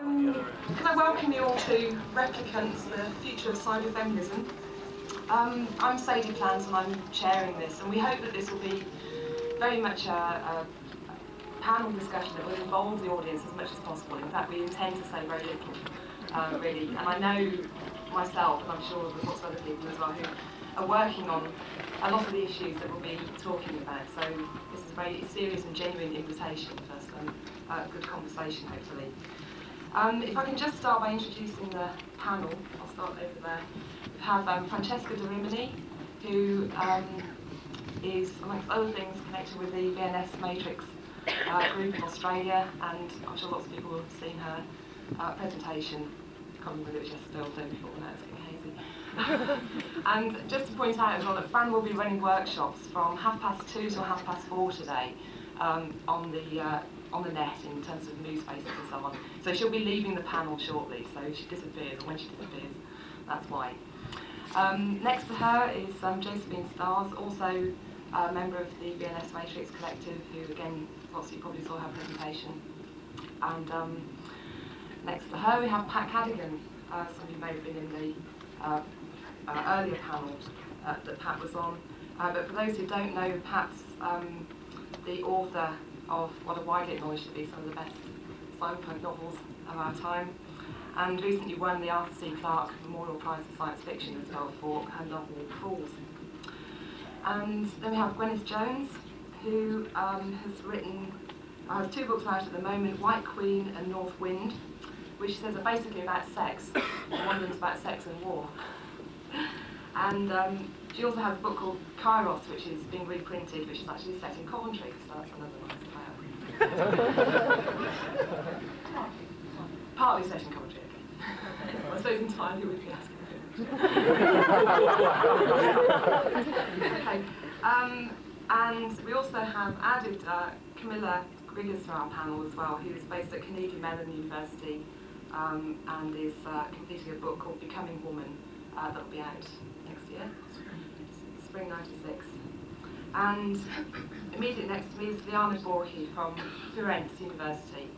Um, can I welcome you all to Replicunts, the Future of Cyberfeminism. Um, I'm Sadie Plant and I'm chairing this, and we hope that this will be very much a, a panel discussion that will involve the audience as much as possible. In fact, we intend to say very little, um, really. And I know myself, and I'm sure there's lots of other people as well, who are working on a lot of the issues that we'll be talking about. So this is a very serious and genuine invitation for some uh, good conversation, hopefully. Um, if I can just start by introducing the panel, I'll start over there. We have um, Francesca da Rimini, who um, is, amongst other things, connected with the VNS Matrix uh, group in Australia, and I'm sure lots of people have seen her uh, presentation. I can't remember was yesterday or the day before, now it's getting hazy. and just to point out as well that Fran will be running workshops from half past two till half past four today um, on the uh, on the net in terms of mood spaces and so on. So she'll be leaving the panel shortly, so she disappears, or when she disappears, that's why. Um, next to her is um, Josephine Starrs, also a member of the VNS Matrix Collective, who again, lots of you probably saw her presentation. And um, next to her we have Pat Cadigan, uh, some of you may have been in the uh, uh, earlier panel uh, that Pat was on. Uh, but for those who don't know, Pat's um, the author of what are widely acknowledged to be some of the best cyberpunk novels of our time, and recently won the Arthur C. Clarke Memorial Prize for Science Fiction as well for her novel Fools. And then we have Gwyneth Jones, who um, has written, uh, has two books out at the moment, White Queen and North Wind, which says are basically about sex, and one of them's about sex and war. And um, she also has a book called Kairos, which is being reprinted, which is actually set in Coventry, so that's another nice Partly set in Coventry, okay. I suppose entirely would be asking okay. Um, and we also have added uh, Camilla Griggers to our panel as well, who is based at Carnegie Mellon University um, and is uh, completing a book called Becoming Woman uh, that will be out next year, spring 96. And immediately next to me is Liana Borghi from Firenze University,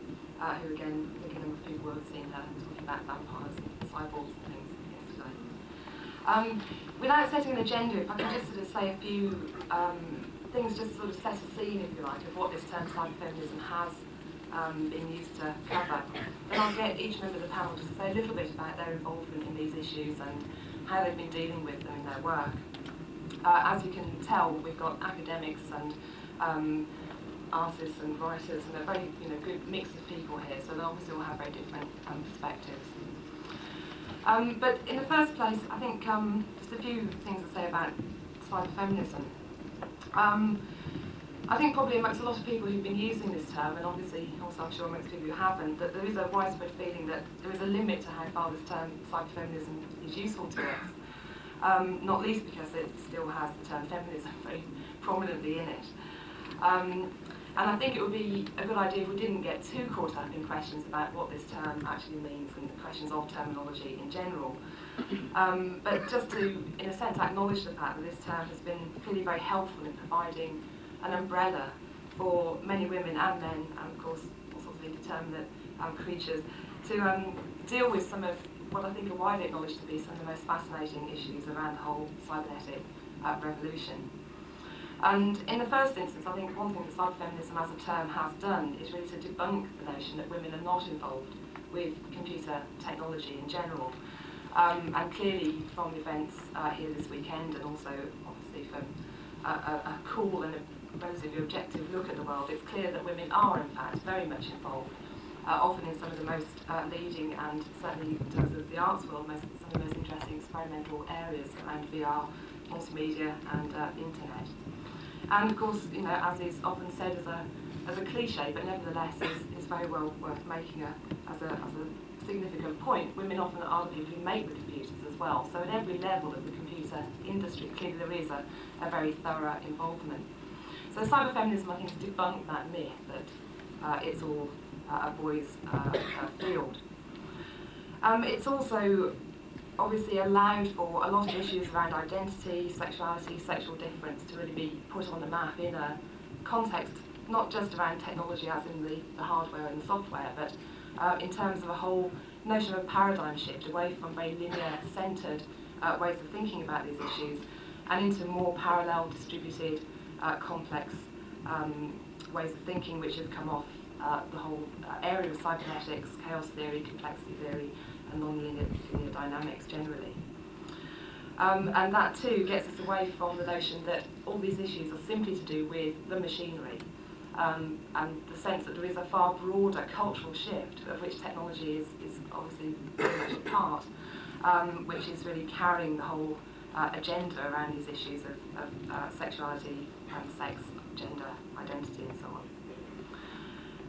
uh, who again, I think a number of people will have seen her talking about vampires and cyborgs and things yesterday. Um, without setting an agenda, if I can just sort of say a few um, things, just sort of set a scene, if you like, of what this term cyberfeminism has um, been used to cover, then I'll get each member of the panel just to say a little bit about their involvement in these issues and how they've been dealing with them in their work. Uh, as you can tell, we've got academics and um, artists and writers and a very you know, good mix of people here, so they obviously all have very different um, perspectives. Um, but in the first place, I think um, just a few things to say about cyberfeminism. Um, I think probably amongst a lot of people who've been using this term, and obviously also I'm sure amongst people who haven't, that there is a widespread feeling that there is a limit to how far this term cyberfeminism is useful to us um, not least because it still has the term feminism very prominently in it. Um, and I think it would be a good idea if we didn't get too caught up in questions about what this term actually means and the questions of terminology in general. Um, but just to, in a sense, acknowledge the fact that this term has been clearly very helpful in providing an umbrella for many women and men, and of course all sorts of indeterminate um, creatures, to um, deal with some of what I think are widely acknowledged to be some of the most fascinating issues around the whole cybernetic uh, revolution. And in the first instance, I think one thing that cyberfeminism as a term has done is really to debunk the notion that women are not involved with computer technology in general. Um, and clearly from the events uh, here this weekend and also obviously from a, a, a cool and a relatively objective look at the world, it's clear that women are in fact very much involved uh, often in some of the most uh, leading and certainly in terms of the arts world, most, some of the most interesting experimental areas around VR, multimedia and uh, internet. And of course, you know, as is often said as a, as a cliche, but nevertheless is, is very well worth making a, as, a, as a significant point, women often are the people who make the computers as well. So at every level of the computer industry, clearly there is a, a very thorough involvement. So cyberfeminism, I think, has debunked that myth that uh, it's all uh, a boys' uh, field. Um, it's also obviously allowed for a lot of issues around identity, sexuality, sexual difference to really be put on the map in a context not just around technology as in the, the hardware and the software, but uh, in terms of a whole notion of a paradigm shift away from very linear-centred uh, ways of thinking about these issues and into more parallel, distributed, uh, complex um, ways of thinking which have come off uh, the whole uh, area of cybernetics, chaos theory, complexity theory, and non-linear linear dynamics generally. Um, and that too gets us away from the notion that all these issues are simply to do with the machinery um, and the sense that there is a far broader cultural shift of which technology is, is obviously very much a part, um, which is really carrying the whole uh, agenda around these issues of, of uh, sexuality and sex, gender, identity and so on.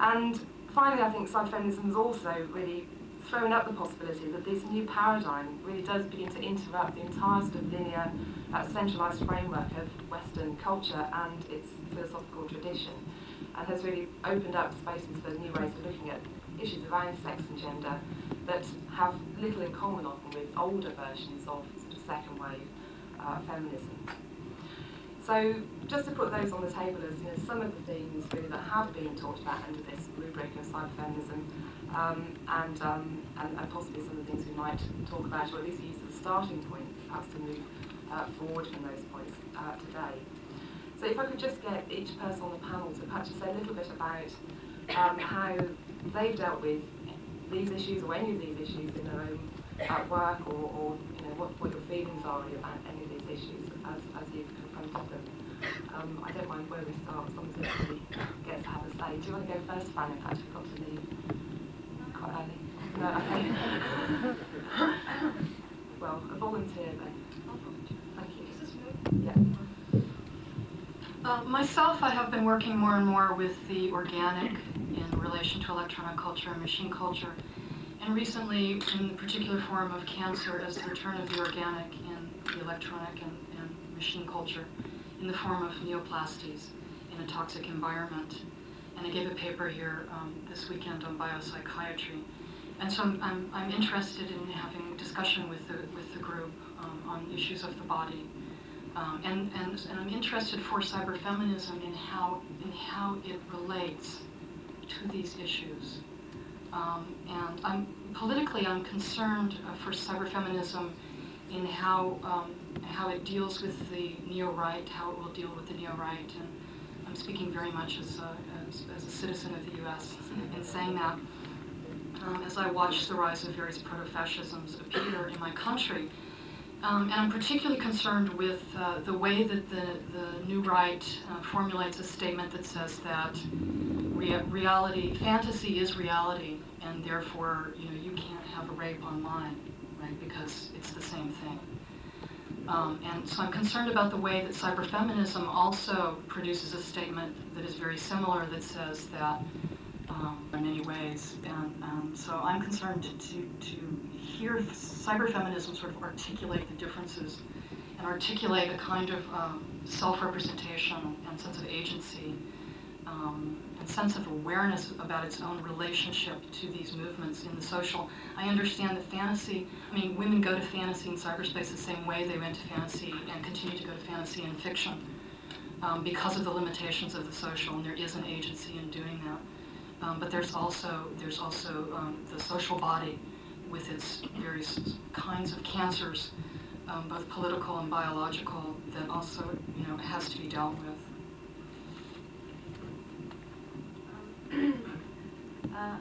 And finally, I think cyberfeminism has also really thrown up the possibility that this new paradigm really does begin to interrupt the entire sort of linear, uh, centralised framework of Western culture and its philosophical tradition, and has really opened up spaces for new ways of looking at issues around sex and gender that have little in common often with older versions of, sort of second wave uh, feminism. So just to put those on the table as you know, some of the themes really that have been talked about under this rubric of cyberfeminism um, and, um, and, and, possibly some of the things we might talk about or at least use as a starting point perhaps to move uh, forward from those points uh, today. So if I could just get each person on the panel to perhaps say a little bit about um, how they've dealt with these issues or any of these issues in their own uh, work or, or you know, what, what your feelings are about any of these issues as, as you've confronted them. Um, I don't mind where we start, as long as everybody gets to have a say. Do you want to go first, Fran? In fact, we've got to leave quite early. No, okay. well, a volunteer then. Thank you. Yeah. Uh, myself, I have been working more and more with the organic in relation to electronic culture and machine culture. And recently, in the particular form of cancer, as the return of the organic in the electronic and, and machine culture, in the form of neoplasties in a toxic environment. And I gave a paper here um, this weekend on biopsychiatry. And so I'm, I'm, I'm, interested in having discussion with the, with the group um, on issues of the body. Um, and, and, and I'm interested for cyberfeminism in how, in how it relates to these issues. Um, and I'm, politically, I'm concerned uh, for cyberfeminism in how, um, how it deals with the neo-right, how it will deal with the neo-right. And I'm speaking very much as a, as, as a citizen of the U.S. in saying that. Um, as I watch the rise of various proto-fascisms appear in my country, um, and I'm particularly concerned with uh, the way that the, the new right uh, formulates a statement that says that rea reality, fantasy is reality, and therefore, you know, you can't have a rape online, right, because it's the same thing. Um, and so I'm concerned about the way that cyberfeminism also produces a statement that is very similar that says that um, in many ways. And um, so I'm concerned to, to, to hear cyberfeminism sort of articulate the differences and articulate a kind of um, self-representation and sense of agency um, and sense of awareness about its own relationship to these movements in the social. I understand that fantasy, I mean, women go to fantasy in cyberspace the same way they went to fantasy and continue to go to fantasy in fiction um, because of the limitations of the social, and there is an agency in doing that. Um, but there's also, there's also um, the social body with its various kinds of cancers, um, both political and biological, that also you know has to be dealt with. Uh,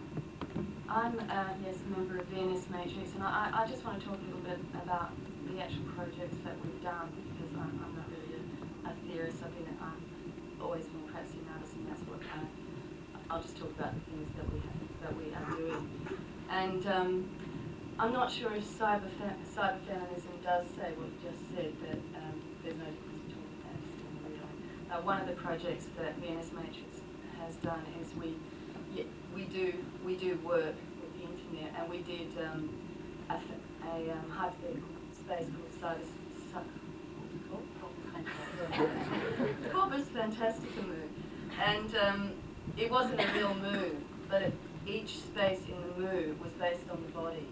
I'm uh, yes member of VNS Matrix, and I, I just want to talk a little bit about the actual projects that we've done because I'm, I'm not really a, a theorist. I've been I'm always been practicing artist, and that's what I, I'll just talk about the things that we have, that we are doing. And um, I'm not sure if cyber, cyber feminism does say what you just said, that um, there's no difference between real. Uh, one of the projects that VNS Matrix has done is we we do we do work with the internet, and we did um, a, a um, hypothetical space called cyber. Corpus Fantastica MOO, and um, it wasn't a real moon, but it, each space in the moon was based on the body.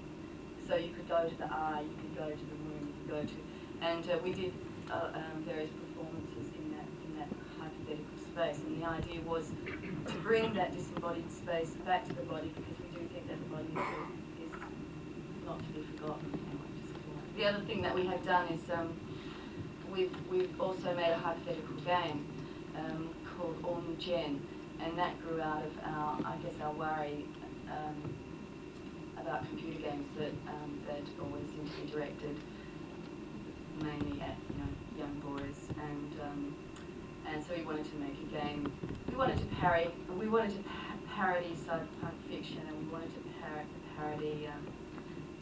So you could go to the eye, you could go to the room, you could go to, and uh, we did uh, um, various performances in that in that hypothetical space. And the idea was to bring that disembodied space back to the body because we do think that the body is, is not to be forgotten. The other thing that we have done is um, we've, we've also made a hypothetical game um, called All New Gen, and that grew out of our, I guess, our worry um, about computer games that um, that always seem to be directed mainly at you know young boys, and um, and so we wanted to make a game. We wanted to parody, we wanted to pa parody cyberpunk fiction, and we wanted to par parody um,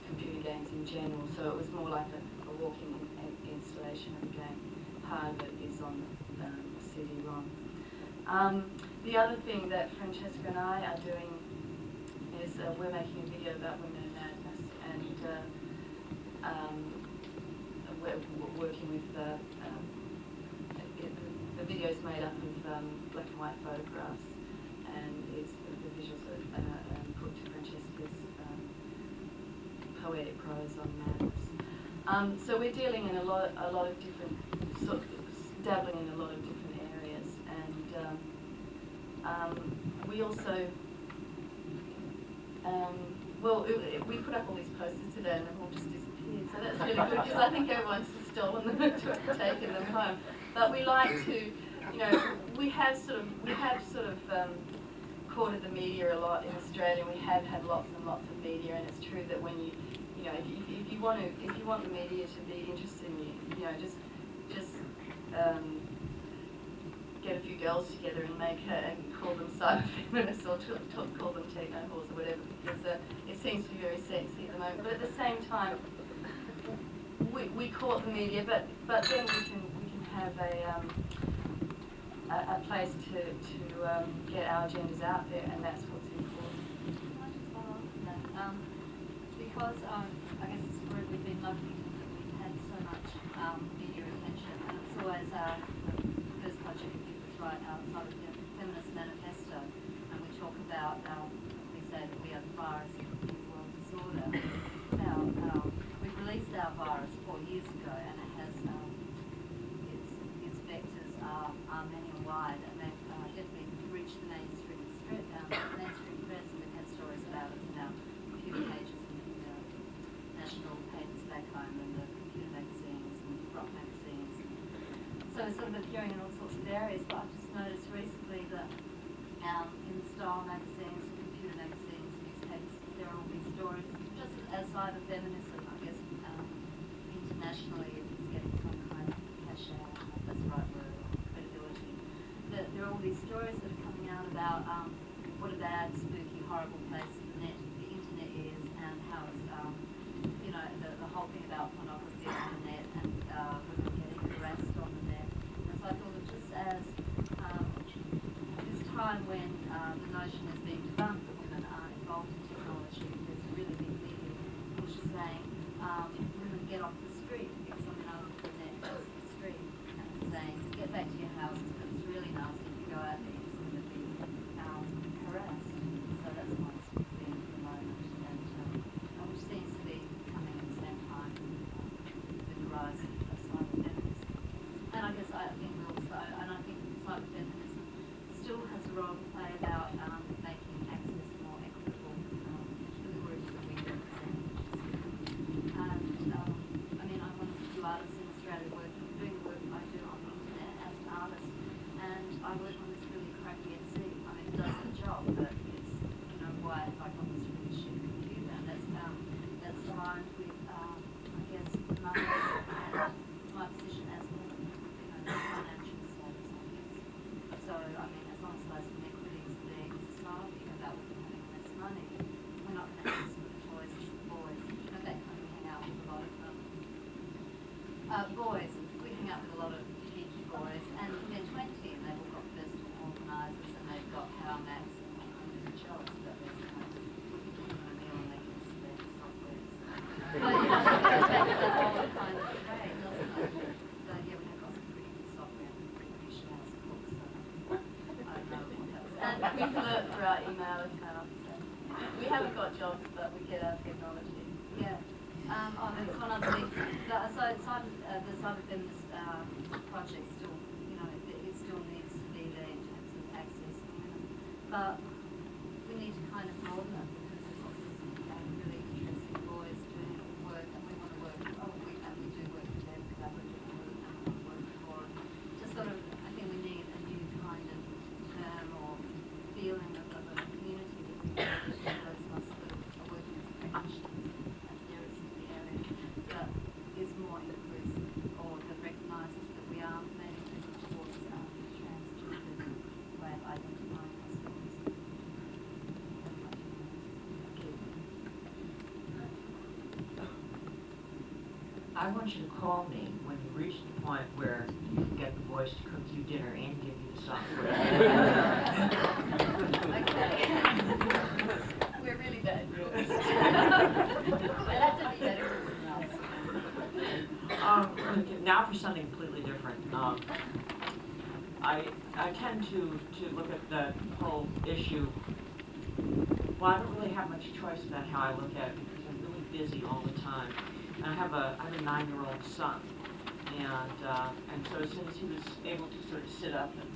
computer games in general. So it was more like a, a walking in, installation of a game. Part of it is on um, CD-ROM. Um, the other thing that Francesca and I are doing is uh, we're making a video about women in madness, and uh, um, we're, working with uh, the video is made up of um, black and white photographs, and it's the, visuals are uh, um, put to Francesca's um, poetic prose on madness. Um, so we're dealing in a lot, a lot of different, sort of dabbling in a lot of different areas, and um, we also, well, it, we put up all these posters today, and they've all just disappeared. So that's really good because I think everyone's stolen them and taken them home. But we like to, you know, we have sort of, we have sort of um, courted the media a lot in Australia. We have had lots and lots of media, and it's true that when you, you know, if you, if you want to, if you want the media to be interested in you, you know, just, just um, get a few girls together and make her and call them cyber feminists or call them techno whores or whatever, because uh, it seems to be very sexy at the moment. But at the same time, we, we court the media, but but then we can have a um, a, a, place to to um, get our agendas out there, and that's what's important. That? Um, because um, I guess it's where we've been lucky that we've had so much um, media attention, and it's always uh, the first project we was right outside of the Feminist Manifesto, and we talk about, um, we say that we are the virus of the New World Disorder. Now, um, we released our virus four years ago, and it has um, its, its vectors are, are many and wide, and they've uh, definitely reached the mainstream, um, mainstream press, and we've had stories about it in our computer pages and in the national papers back home, and the computer magazines and rock magazines. So it's sort of appearing in all sorts of areas, but I've just noticed recently that um, in style magazines, computer magazines, newspapers, there are all these stories, just outside of feminism, I guess, um, internationally it's getting some kind of cachet, I don't know if that's the right word, or credibility. That there are all these stories that are coming out about um, what a bad, spooky, horrible place the net, the internet is, and how it's, um, you know, the, the whole thing about pornography on the net and uh, women getting harassed on the net. And so I thought that just as um, this time when um, the notion is being debunked that women are involved in technology, there's a really big media push saying um, women get off the street, get something out of the net, goes to the street, and saying get back to your houses, but it's really nasty if you go out there, you're just going to be um, harassed. So that's my thing at the moment, and um, and which seems to be coming at the same time um, with the rise of, of cyber feminism. And I guess I think also, and I think cyber feminism still has a role to play about um, making access more equitable um, for the groups that we represent. And um, I mean, I'm one of the few artists in Australia working, doing the work I do on the internet as an artist, and I work on this really crappy SC. I mean, it does the job, but it's you know why like on this really shit computer, and that's um, that's aligned with um, I guess numbers and my position as a woman, you know, the financial status, I guess. So, I mean, as long as those inequities are there in society about women having less money, we're not going to have sort of toys as the boys. You know, that kind of hang out with a lot of them. Boys, we hang out with a lot of geeky boys, and they're 20 and they've all got personal organisers and they've got power macs and all kinds of jobs, but they're kind of giving them a meal and they can spend software. But, you know, it goes back to that whole kind of trade, doesn't it? So, yeah, we have got some pretty good software and pretty sure how to cook, so I don't know what that was. And we flirt through our email account. So we haven't got jobs, but we get our technology. Yeah. Um, oh, there's one other thing. The, so cyber, uh, the cyber feminist um, project still, you know, it, it still needs to be there in terms of access to women. But we need to kind of broaden it because there's lots of I want you to call me when you reach the point where you can get the boys to cook you dinner and give you the software. We're really bad girls. We'll have to be better than us. Um, okay, now for something completely different. Um, I, I tend to, to look at the whole issue, well, I don't really have much choice about how I look at it because I'm really busy all the time. And I have a, I have a nine-year-old son. And, uh, and so as soon as he was able to sort of sit up and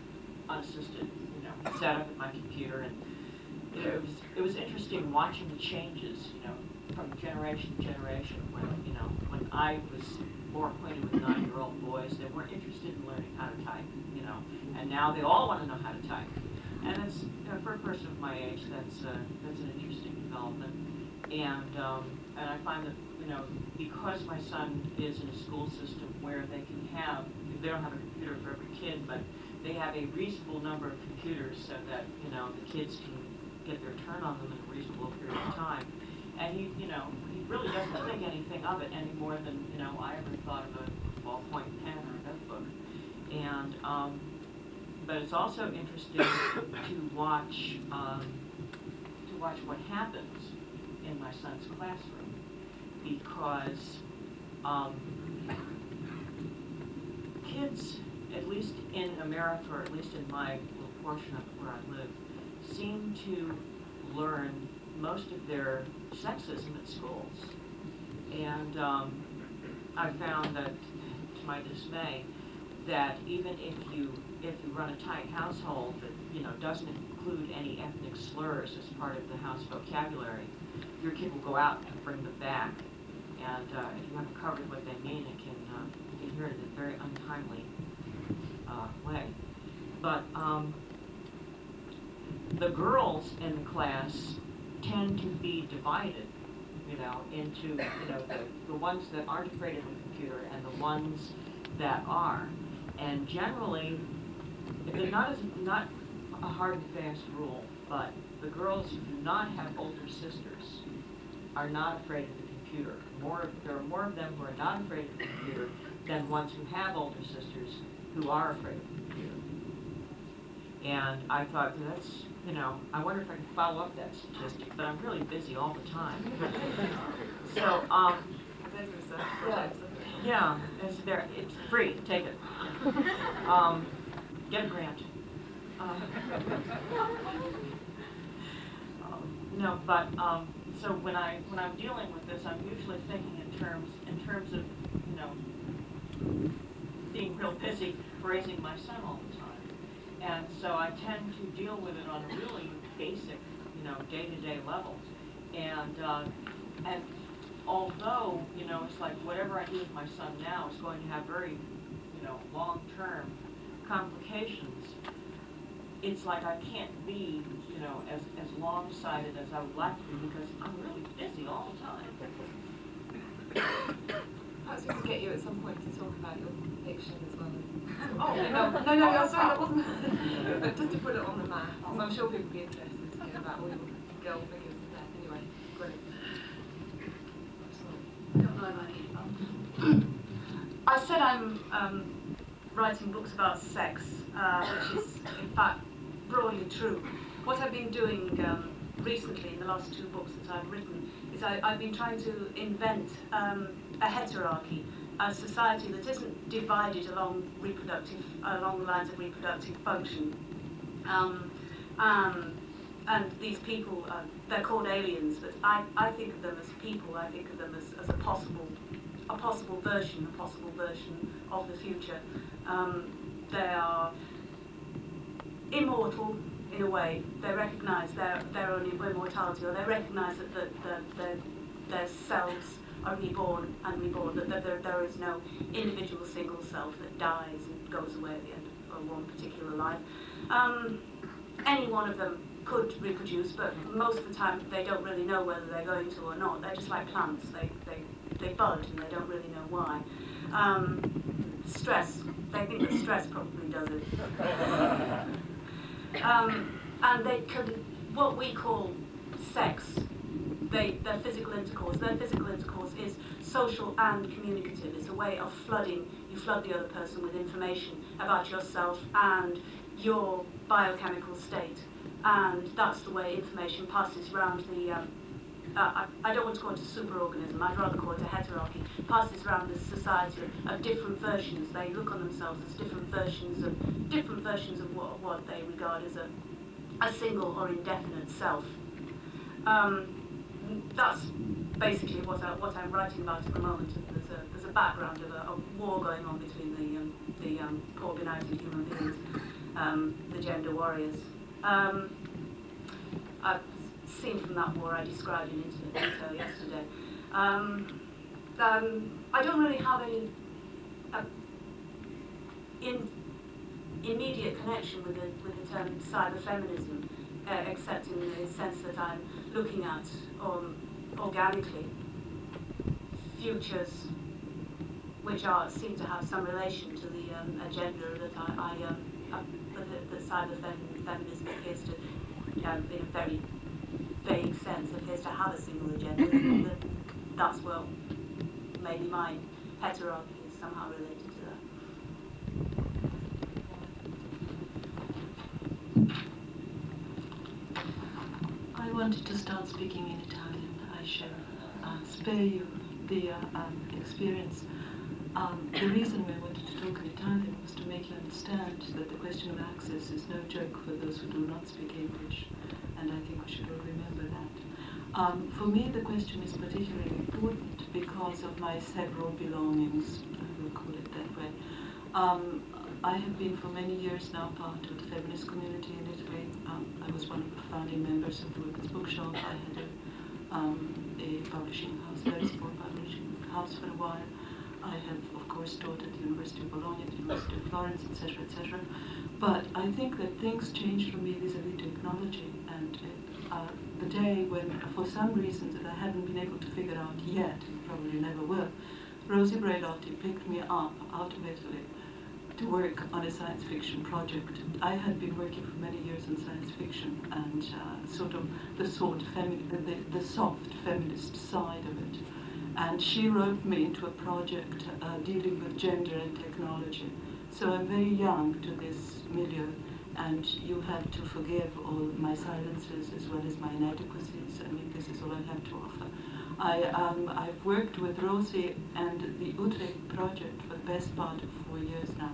unassisted, you know, he sat up at my computer and it was, it was interesting watching the changes, you know, from generation to generation when, you know, when I was more acquainted with nine-year-old boys, they weren't interested in learning how to type, you know, and now they all want to know how to type. And it's, you know, for a person of my age, that's, uh, that's an interesting development. And, um, and I find that, you know, because my son is in a school system where they can have, they don't have a computer for every kid, but they have a reasonable number of computers so that, you know, the kids can get their turn on them in a reasonable period of time. And he, you know, he really doesn't think anything of it any more than, you know, I ever thought of a ballpoint pen or a notebook. And, um, but it's also interesting to watch, um, to watch what happens in my son's classroom because, um, kids, at least in America, or at least in my little portion of where I live, seem to learn most of their sexism at schools. And um, I found that, to my dismay, that even if you if you run a tight household that you know doesn't include any ethnic slurs as part of the house vocabulary, your kid will go out and bring them back. And uh, if you haven't covered what they mean, it can uh, you can hear it in a very untimely uh, way. But um, the girls in the class tend to be divided, you know, into, you know, the, the ones that aren't afraid of the computer and the ones that are. And generally, it's not as, not a hard and fast rule, but the girls who do not have older sisters are not afraid of the computer. More, there are more of them who are not afraid of the computer than ones who have older sisters who are afraid of the computer. And I thought, that's, you know, I wonder if I can follow up that statistic, but I'm really busy all the time. so, um, There's research projects. isn't there? yeah, it's there, it's free, take it. Um, get a grant. Um, No, but, um, so when I, when I'm dealing with this, I'm usually thinking in terms, in terms of, you know, being real busy raising my son all the time. And so I tend to deal with it on a really basic, you know, day-to-day level. And, uh, and although, you know, it's like whatever I do with my son now is going to have very, you know, long-term complications, it's like I can't be, know, as, as long-sighted as I would like to be because I'm really busy all the time. Perhaps we could get you at some point to talk about your fiction as well. Oh, no, no, no, no, no, sorry, that wasn't. but just to put it on the map, 'cause I'm sure people would be interested to hear about all your girl figures and that. Anyway, great. don't know money. I said I'm um, writing books about sex, uh, which is in fact broadly true. What I've been doing um, recently in the last two books that I've written is I, I've been trying to invent um, a heterarchy, a society that isn't divided along reproductive, along the lines of reproductive function. Um, um, and these people, uh, they're called aliens, but I, I think of them as people. I think of them as, as a possible, a possible version, a possible version of the future. Um, they are immortal in a way. They recognise their, their own immortality, or they recognise that the, their, their selves are reborn and reborn, that, that there, there is no individual single self that dies and goes away at the end of one particular life. Um, any one of them could reproduce, but most of the time they don't really know whether they're going to or not. They're just like plants. They, they, they bud and they don't really know why. Um, stress. They think that stress probably does it. Um, and they can, what we call sex, they, their physical intercourse. Their physical intercourse is social and communicative. It's a way of flooding. You flood the other person with information about yourself and your biochemical state. And that's the way information passes around the, um, uh, I, I, don't want to call it a superorganism, I'd rather call it a heterarchy, passes around this society of different versions. They look on themselves as different versions of different versions of what, what they regard as a, a single or indefinite self. Um, that's basically what, I, what I'm writing about at the moment. There's a, there's a background of a, a war going on between the, um, the um, organising human beings, um, the gender warriors. Um, I've seen from that war I described in intimate detail yesterday. Um, um, I don't really have any uh, in, immediate connection with the, with the term cyber feminism, uh, except in the sense that I'm looking at um, organically futures which are seem to have some relation to the um, agenda that I, I um, uh, cyber feminism appears to, um, in a very vague sense, appears to have a single agenda. that, that's well, maybe my heterarchy is somehow related to that. I wanted to start speaking in Italian. I shall uh, spare you the uh, um, experience. Um, the reason we wanted to talk in Italian was to make you understand that the question of access is no joke for those who do not speak English, and I think we should all remember that. Um, for me, the question is particularly important because of my several belongings, I will call it that way. Um, I have been for many years now part of the feminist community in Italy. Um, I was one of the founding members of the Women's Bookshop. I had a, um, a publishing house, very small publishing house for a while. I have, of course, taught at the University of Bologna, the University of Florence, etc., etc. But I think that things changed for me vis-a-vis technology, and uh, the day when, for some reason that I hadn't been able to figure out yet, probably never will, Rosi Braidotti picked me up out of Italy to work on a science fiction project. I had been working for many years in science fiction and uh, sort of the, sort femi- the, the soft feminist side of it and she roped me into a project uh, dealing with gender and technology. So I'm very young to this milieu, and you have to forgive all my silences as well as my inadequacies. I mean, this is all I have to offer. I, um, I've worked with Rosi and the Utrecht project for the best part of four years now,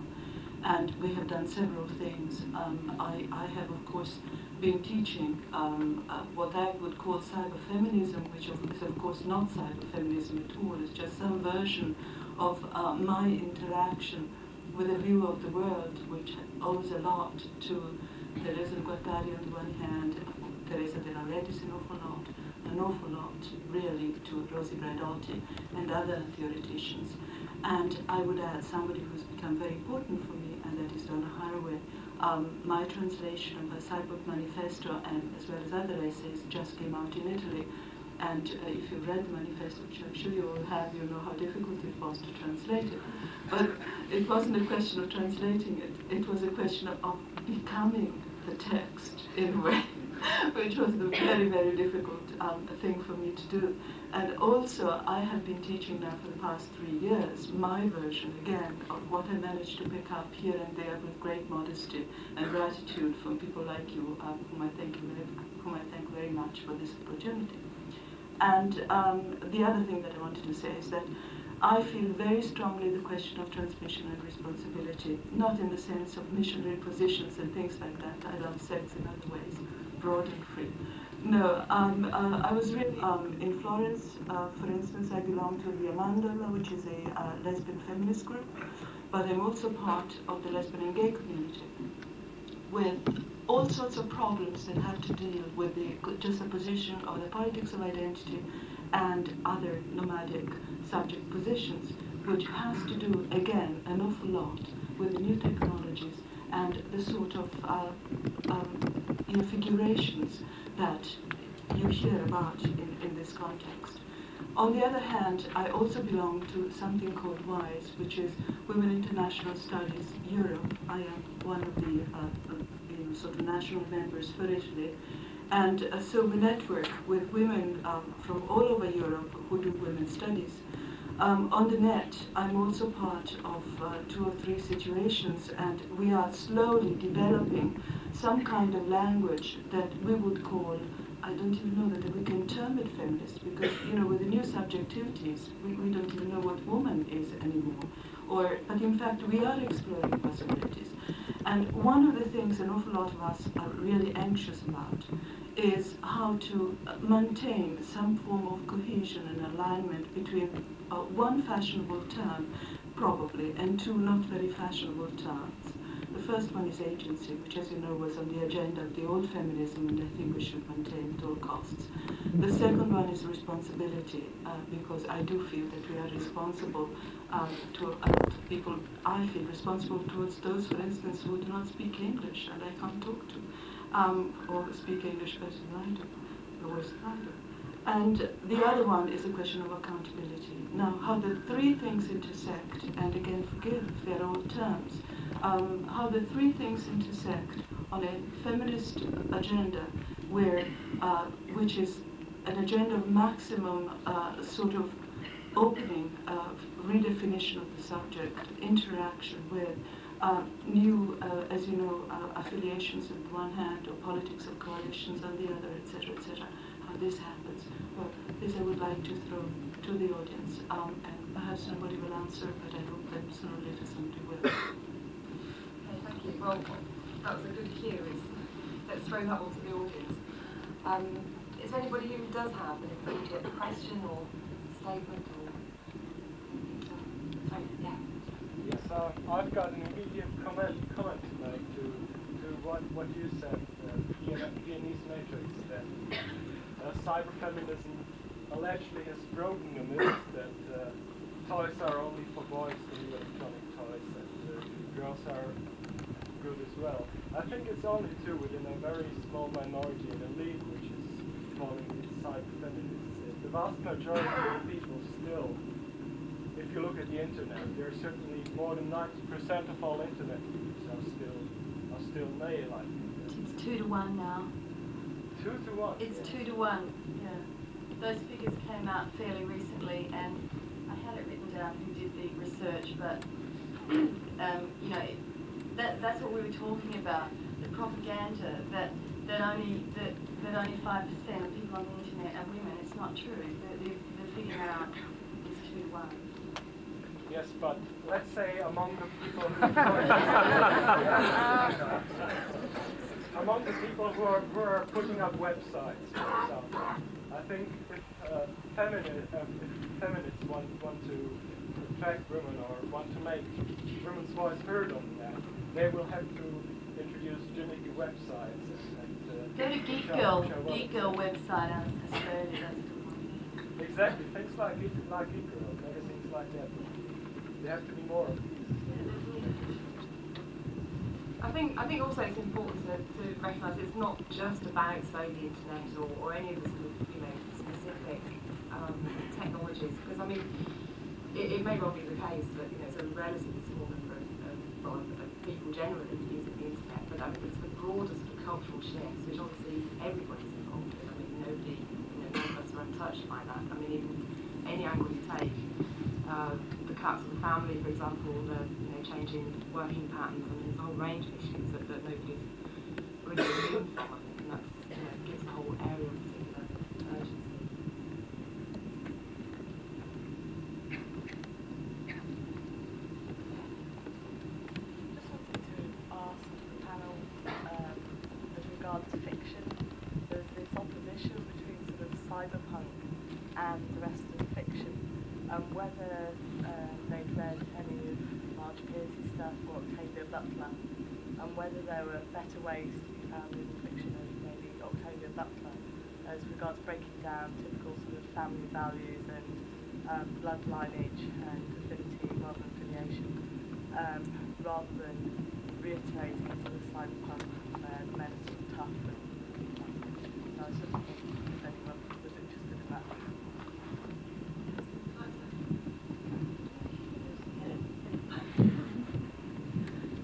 and we have done several things. Um, I, I have, of course, been teaching um, uh, what I would call cyberfeminism, which is of course not cyberfeminism at all, it's just some version of uh, my interaction with a view of the world which owes a lot to Teresa Guattari on the one hand, Teresa de Lauretis an awful lot, an awful lot really to Rosi Braidotti and other theoreticians. And I would add somebody who's become very important for me, and that is Donna Haraway, um, my translation of a Cyborg Manifesto and as well as other essays just came out in Italy. And uh, if you've read the manifesto, which I'm sure you all have, you know how difficult it was to translate it. But it wasn't a question of translating it, it was a question of, becoming the text in a way, which was the very, very difficult um, thing for me to do. And also, I have been teaching now for the past three years my version, again, of what I managed to pick up here and there with great modesty and gratitude from people like you, um, whom, I thank you whom I thank very much for this opportunity. And um, the other thing that I wanted to say is that I feel very strongly the question of transmission and responsibility, not in the sense of missionary positions and things like that. I love sex in other ways, broad and free. No, um, uh, I was really um, in Florence. Uh, for instance, I belong to the Amandala, which is a uh, lesbian feminist group, but I'm also part of the lesbian and gay community, with all sorts of problems that have to deal with the juxtaposition of the politics of identity and other nomadic subject positions, which has to do, again, an awful lot with the new technologies and the sort of uh, um, configurations that you hear about in, in this context. On the other hand, I also belong to something called WISE, which is Women International Studies Europe. I am one of the uh, you know, sort of national members for Italy. And uh, so we network with women um, from all over Europe who do women's studies. Um, on the net, I'm also part of uh, two or three situations, and we are slowly developing some kind of language that we would call, I don't even know that we can term it feminist, because, you know, with the new subjectivities, we, we don't even know what woman is anymore. Or, but in fact, we are exploring possibilities. And one of the things an awful lot of us are really anxious about is how to maintain some form of cohesion and alignment between uh, one fashionable term, probably, and two not very fashionable terms. The first one is agency, which, as you know, was on the agenda of the old feminism, and I think we should maintain at all costs. The second one is responsibility, uh, because I do feel that we are responsible um, to uh, people. I feel responsible towards those, for instance, who do not speak English and I can't talk to, um, or speak English better than I do, or worse than I do. And the other one is a question of accountability. Now, how the three things intersect, and again, forgive, they're all terms, um, how the three things intersect on a feminist agenda, where, uh, which is an agenda of maximum uh, sort of opening, uh, redefinition of the subject, interaction with uh, new, uh, as you know, uh, affiliations on the one hand, or politics of coalitions on the other, etc., etc how this happens. Well, this I would like to throw to the audience, um, and perhaps somebody will answer, but I hope that sooner or later somebody will. Okay, thank you. Well, that was a good cue. It's, let's throw that one to the audience. Um, is there anybody who does have an immediate question or Yes, uh, I've got an immediate comment, comment to make to, to what, what you said, uh, VNS Matrix, that uh, cyberfeminism allegedly has broken the myth that uh, toys are only for boys, the electronic toys, and uh, girls are good as well. I think it's only true within a very small minority in elite which is calling it cyberfeminism. The vast majority of people still, if you look at the internet, there are certainly more than 90% of all internet users are still are still male, I think. It's two to one now. Two to one. It's two to one, yeah. Those figures came out fairly recently, and I had it written down who did the research, but um, you know, that that's what we were talking about. The propaganda that that only that that only five percent of people on the internet are women. It's not true. The, the, the figure now one. Yes, but let's say among the people among the people who are, who are putting up websites, for example, I think if, uh, feminists, uh, if feminists want, want to attract women or want to make women's voice heard on that, they will have to introduce gimmicky websites. And, uh, Go to Geek Girl, Geek Girl website out of Australia. Exactly, things like Geek, like Geek Girl, magazines like that. There have to be more. I think I think also it's important to, to recognise it's not just about the internet or, or any of the sort of you know specific um, technologies because I mean it, it, may well be the case that you know it's a relatively small number of, of, of people generally using the internet but I mean it's the broader sort of cultural shifts which obviously everybody's involved in I mean nobody you know none of us are untouched by that I mean even any angle you take uh, the cuts of the family for example the you know changing working patterns I mean there's a whole range of issues that, that nobody's really immune from, I think, and that's, you know, gives the whole area a particular urgency. Just wanted to ask the panel um, with regards to fiction. There's this opposition between sort of cyberpunk and the rest of fiction, and whether uh, they've read any of Marge Piercy's stuff or Octavia Butler, and whether there were better ways to be found in the fiction of maybe Octavia Butler as regards breaking down typical sort of family values and um, blood lineage and affinity rather than affiliation, um, rather than reiterating sort of cyberpunk uh, men are sort of tough and so I was just wondering if anyone was interested in that.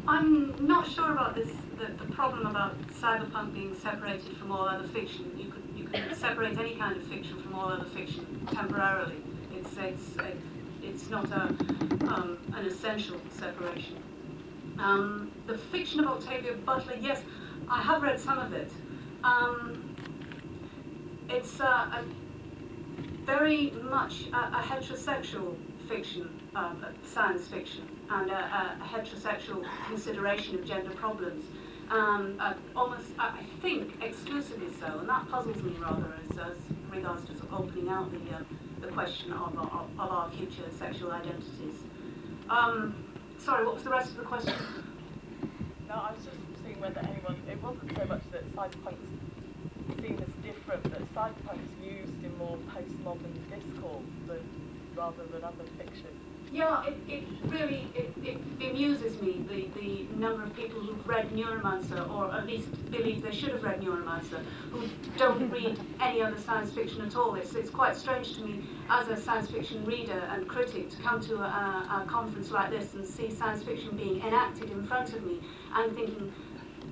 I'm not sure about this, the, the problem about cyberpunk being separated from all other fiction. You could, you could separate any kind of fiction from all other fiction temporarily. It's, it's, it's not a, um, an essential separation. Um, the fiction of Octavia Butler, yes, I have read some of it. Um, it's uh, a very much a, a heterosexual fiction, uh, science fiction, and a, a, heterosexual consideration of gender problems. Um, uh, almost, I think, exclusively so, and that puzzles me rather as, as regards to sort of opening out the, uh, the question of, of, of, our future sexual identities. Um, sorry, what was the rest of the question? No, I was just seeing whether anyone, it wasn't so much that cyberpunk's seen as different, that cyberpunk's used in more postmodern discourse than, rather than other fiction. Yeah, it, it really it, it amuses me the, the number of people who've read Neuromancer, or at least believe they should have read Neuromancer, who don't read any other science fiction at all. It's, it's quite strange to me as a science fiction reader and critic to come to a, a conference like this and see science fiction being enacted in front of me and thinking,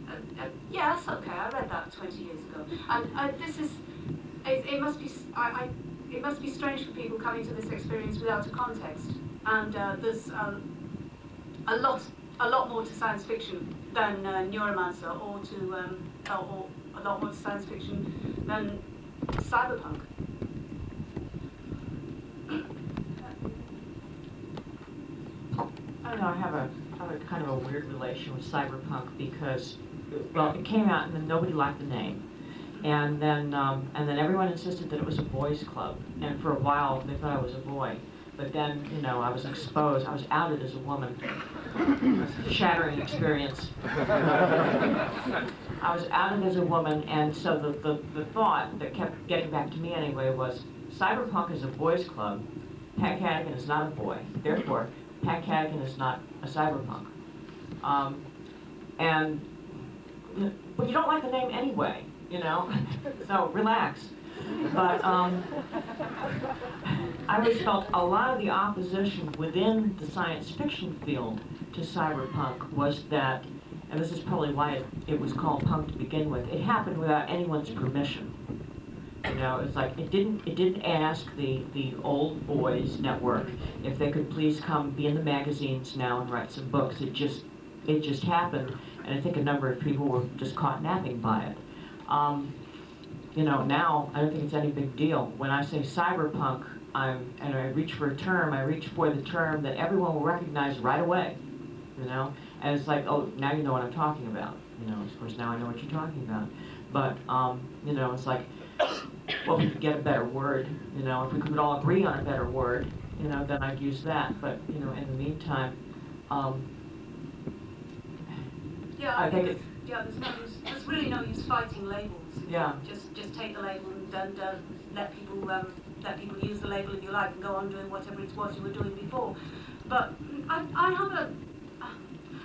uh, uh, yeah, that's okay, I read that 20 years ago. And uh, this is, it, it must be, I, I, it must be strange for people coming to this experience without a context and uh, there's um, a lot a lot more to science fiction than uh, Neuromancer or to um, or, a lot more to science fiction than cyberpunk. I don't know, I have have a kind of a weird relation with cyberpunk because, well, it came out and then nobody liked the name. And then, um, and then everyone insisted that it was a boys' club. And for a while, they thought I was a boy. But then, you know, I was exposed. I was outed as a woman. a shattering experience. I was outed as a woman, and so the, the, the thought that kept getting back to me anyway was, cyberpunk is a boys' club. Pat Cadigan is not a boy. Therefore, Pat Cadigan is not a cyberpunk. Um, and, but you don't like the name anyway, you know? so relax. But um, I always felt a lot of the opposition within the science fiction field to cyberpunk was that, and this is probably why it, it was called punk to begin with, it happened without anyone's permission. You know, it's like it didn't it didn't ask the the old boys network if they could please come be in the magazines now and write some books. It just it just happened, and I think a number of people were just caught napping by it. Um, you know, now I don't think it's any big deal. When I say cyberpunk, I'm and I reach for a term, I reach for the term that everyone will recognize right away. You know, and it's like, oh, now you know what I'm talking about. You know, of course now I know what you're talking about. But um, you know, it's like, well, if we could get a better word, you know, if we could all agree on a better word, you know, then I'd use that. But you know, in the meantime, um, yeah, I, I think, think it's, yeah, there's no use, there's really no use fighting labels. Yeah. Just just take the label and, and uh, let people um, let people use the label if you like and go on doing whatever it was you were doing before. But I, I have a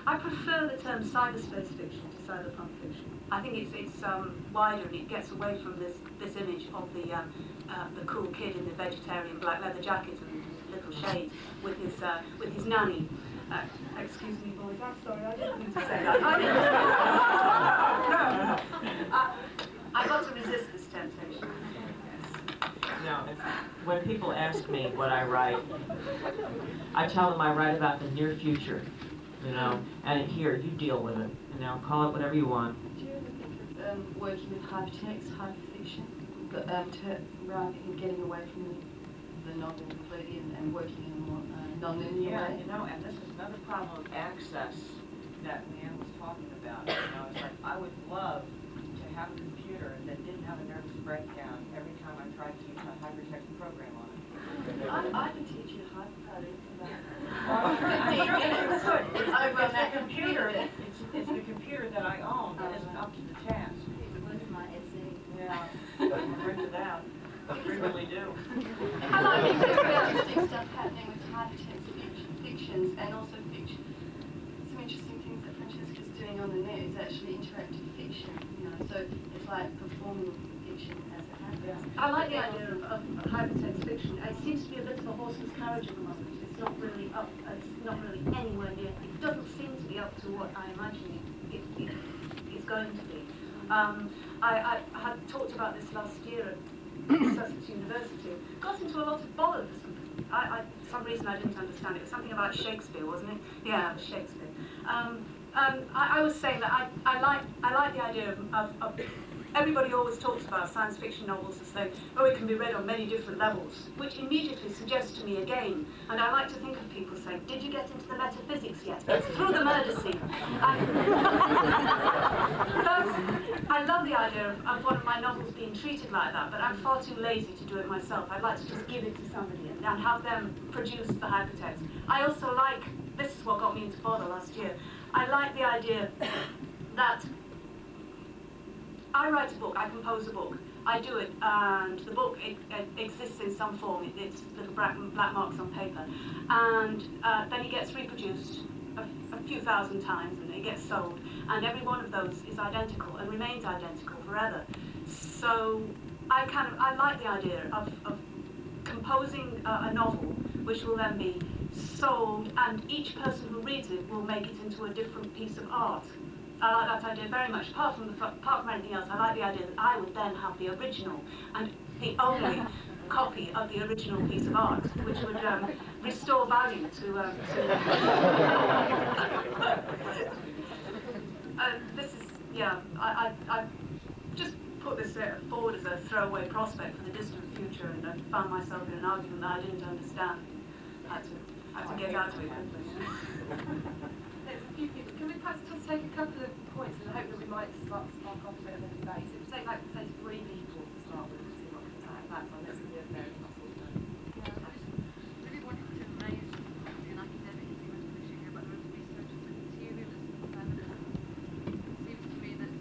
I prefer the term cyberspace fiction to cyberpunk fiction. I think it's it's um, wider and it gets away from this this image of the um, uh, the cool kid in the vegetarian black leather jacket and little shades with his uh, with his nanny. Uh, excuse me, boys. I'm sorry. I didn't mean to say that. I, no, I, I got to resist this temptation. No, when people ask me what I write, I tell them I write about the near future, you know, and here, you deal with it, you know, call it whatever you want. Do you ever think of um, working with hypertext, hyperfiction, but, um, to, rather than getting away from the, the novel completely and, and working in a more uh, non-linear yeah, way? you know, and this is another problem of access that Liana was talking about. You know, it's like I would love to have a computer that didn't have a nervous breakdown every time I tried to use a hypertext program on it. I, I can teach you hypertext. it's good. It's, it's the computer. It's, it's the computer that I own that isn't up to the task. With my essay. Yeah, I print it out. I frequently do. And I think there's really interesting stuff happening with hypertext fiction, fictions and also fiction. Some interesting things that Francesca's doing on the net is actually interactive fiction, you know, so it's like performing fiction as it happens. I like the idea of, of hypertext fiction. It seems to be a bit of a horse's carriage at the moment. It's not really up, it's not really anywhere near, it doesn't seem to be up to what I imagine it going to be. Um, I, I had talked about this last year at Sussex University. Got into a lot of bother for some, I, I, some reason I didn't understand it. It was something about Shakespeare, wasn't it? Yeah, Shakespeare. Um, um, I, I was saying that I, I like I like the idea of, of, of everybody always talks about science fiction novels as though, oh, it can be read on many different levels, which immediately suggests to me again, and I like to think of people saying, did you get into the metaphysics yet? It's through the murder scene. And I love the idea of, of one of my novels being treated like that, but I'm far too lazy to do it myself. I'd like to just give it to somebody and, and have them produce the hypertext. I also like, this is what got me into bother last year, I like the idea that I write a book, I compose a book, I do it, and the book it, it exists in some form, it, it's little black, black marks on paper, and uh, then it gets reproduced a, a few thousand times and it gets sold, and every one of those is identical and remains identical forever. So I kind of, I like the idea of, of composing a, a novel which will then be sold and each person who reads it will make it into a different piece of art. I like that idea very much. Apart from, the, apart from anything else, I like the idea that I would then have the original and the only copy of the original piece of art, which would um, restore value to. Um, to uh, this is, yeah, I, I, I just put this uh, forward as a throwaway prospect for the distant future, and I found myself in an argument that I didn't understand. I had to, I had to get out of it quickly. Can we perhaps just take a couple of points and hope that we might spark, spark off a bit of a debate? If we take like say three people to start with and see what comes out of that one, let's be a very possible. Yeah, I just really wanted to raise the academic issue here about the research into materialism and feminism. It seems to me that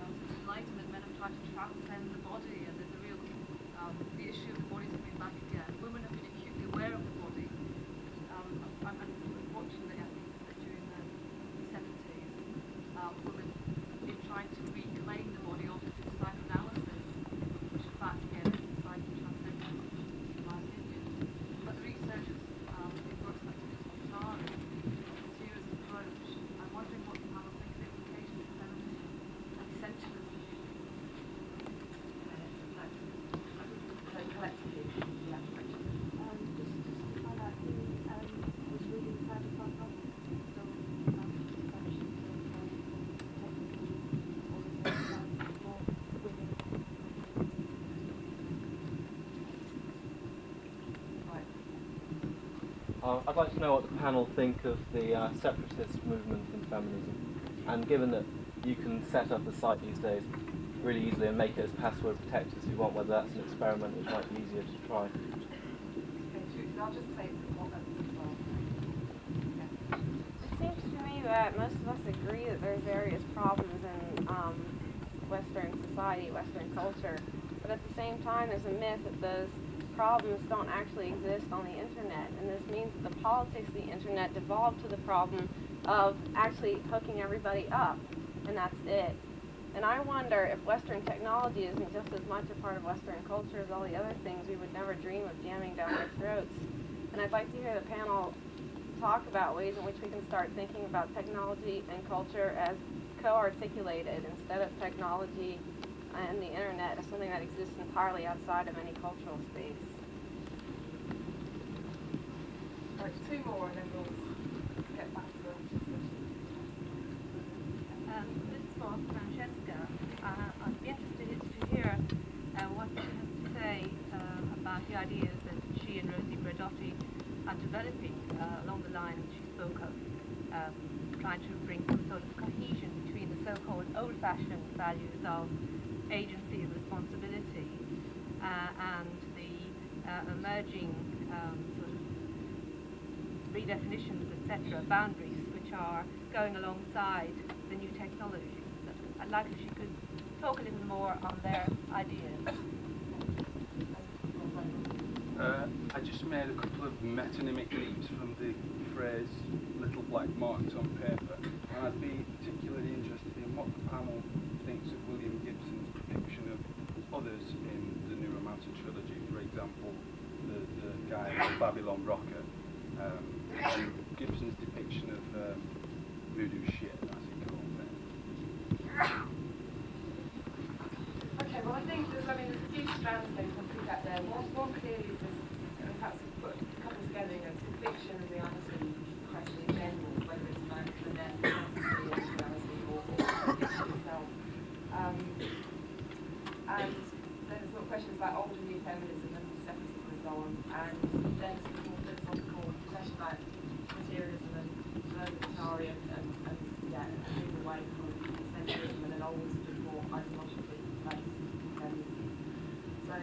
um, since enlightenment men have tried to transcend the body and there's a real um, the issue of the body is coming back again. Women have been acutely aware of the body. Um, I'm, I'm unfortunately I think that during the 70s um, women have been trying to reclaim the body also through psychoanalysis, which in fact again is a sign of transcendence in my opinion. But the researchers um, in works like this Guitar serious approach. I'm wondering what the panel thinks of the implications of feminism and essentialism. So collectively, yeah. Um, just, just to find out who um, was reading Cyberpunk novels. So, um, assumptions of um, technical or the more women. Uh, I'd like to know what the panel think of the uh, separatist movement in feminism. And given that you can set up a site these days really easily and make it as password protected as you want, whether that's an experiment which might be easier to try. It seems to me that most of us agree that there's various problems in um, Western society, Western culture, but at the same time, there's a myth that those problems don't actually exist on the internet, and this means that the politics of the internet devolved to the problem of actually hooking everybody up, and that's it. And I wonder if Western technology isn't just as much a part of Western culture as all the other things we would never dream of jamming down our throats. And I'd like to hear the panel talk about ways in which we can start thinking about technology and culture as co-articulated instead of technology and the internet as something that exists entirely outside of any cultural space. Right, two more and then we'll get back to the Um, this is for Francesca. Uh, I'd be interested to hear uh, what she has to say uh, about the ideas that she and Rosi Braidotti are developing uh, along the line that she spoke of, um, trying to bring some sort of cohesion between the so-called old-fashioned values of agency and responsibility uh, and the uh, emerging um, sort of redefinitions, etc., boundaries, which are going alongside the new technology. So I'd like if she could talk a little more on their ideas. Uh, I just made a couple of metonymic leaps from the phrase little black marks on paper, and I'd be particularly interested in what the panel thinks of William Gibson's depiction of others in the Neuromancer trilogy, for example, the, the guy, the Babylon Rocker, um, and Gibson's depiction of um, voodoo shit, as he calls it. think there's, I mean, there's a few strands they can pick up there. One, one clearly is this, and perhaps we put a couple together, you know, it's fiction and reality question in general, whether it's about the net, fantasy, reality, or, or fiction itself. Um, and then there's sort of questions about old and new feminism and separatism and so on, and then sort of more philosophical question about materialism and vegetarian and, and, yeah, and moving away from essentialism and an old sort of more ideologically based feminism. So,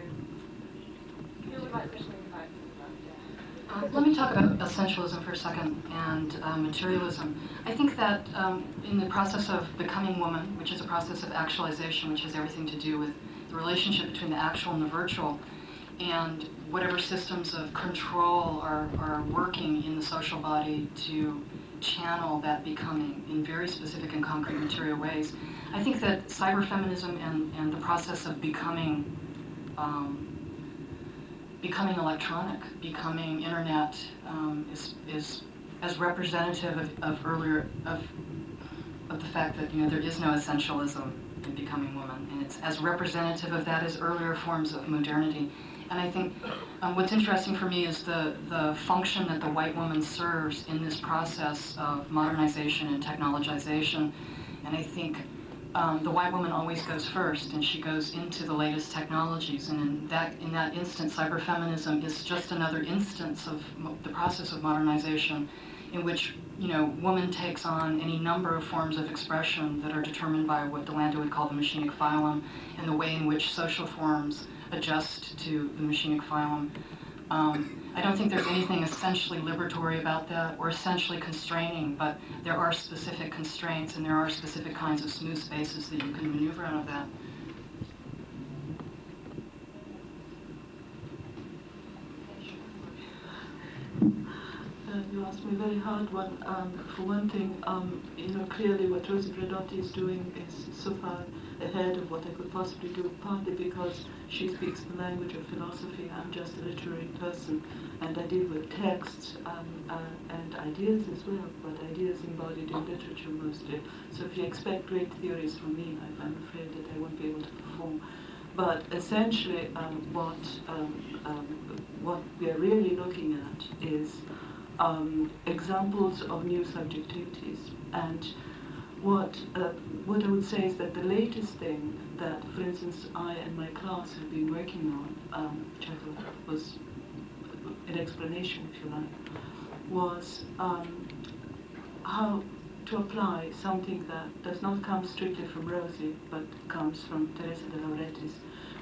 who would like to say something about that? Yeah. Uh, let me talk about essentialism for a second and uh, materialism. I think that um, in the process of becoming woman, which is a process of actualization, which has everything to do with the relationship between the actual and the virtual, and whatever systems of control are, are working in the social body to channel that becoming in very specific and concrete material ways. I think that cyberfeminism and, and the process of becoming um, becoming electronic, becoming internet um, is, is as representative of, of earlier of, of the fact that you know there is no essentialism in becoming woman, and it's as representative of that as earlier forms of modernity. And I think um, what's interesting for me is the, the function that the white woman serves in this process of modernization and technologization. And I think um, the white woman always goes first, and she goes into the latest technologies. And in that, in that instance, cyberfeminism is just another instance of the process of modernization in which you know, woman takes on any number of forms of expression that are determined by what DeLanda would call the machinic phylum, and the way in which social forms adjust to the machinic phylum. Um, I don't think there's anything essentially liberatory about that or essentially constraining, but there are specific constraints and there are specific kinds of smooth spaces that you can maneuver out of that. Uh, you asked me a very hard one. Um, for one thing, um, you know, clearly what Rosi Braidotti is doing is so far ahead of what I could possibly do, partly because she speaks the language of philosophy. I'm just a literary person, and I deal with texts um, uh, and ideas as well, but ideas embodied in literature mostly. So if you expect great theories from me, I'm afraid that I won't be able to perform. But essentially, um, what um, um, what we are really looking at is um, examples of new subjectivities. And what, uh, what I would say is that the latest thing that, for instance, I and my class have been working on, um, which I thought was an explanation, if you like, was um, how to apply something that does not come strictly from Rosi, but comes from Teresa de Lauretis,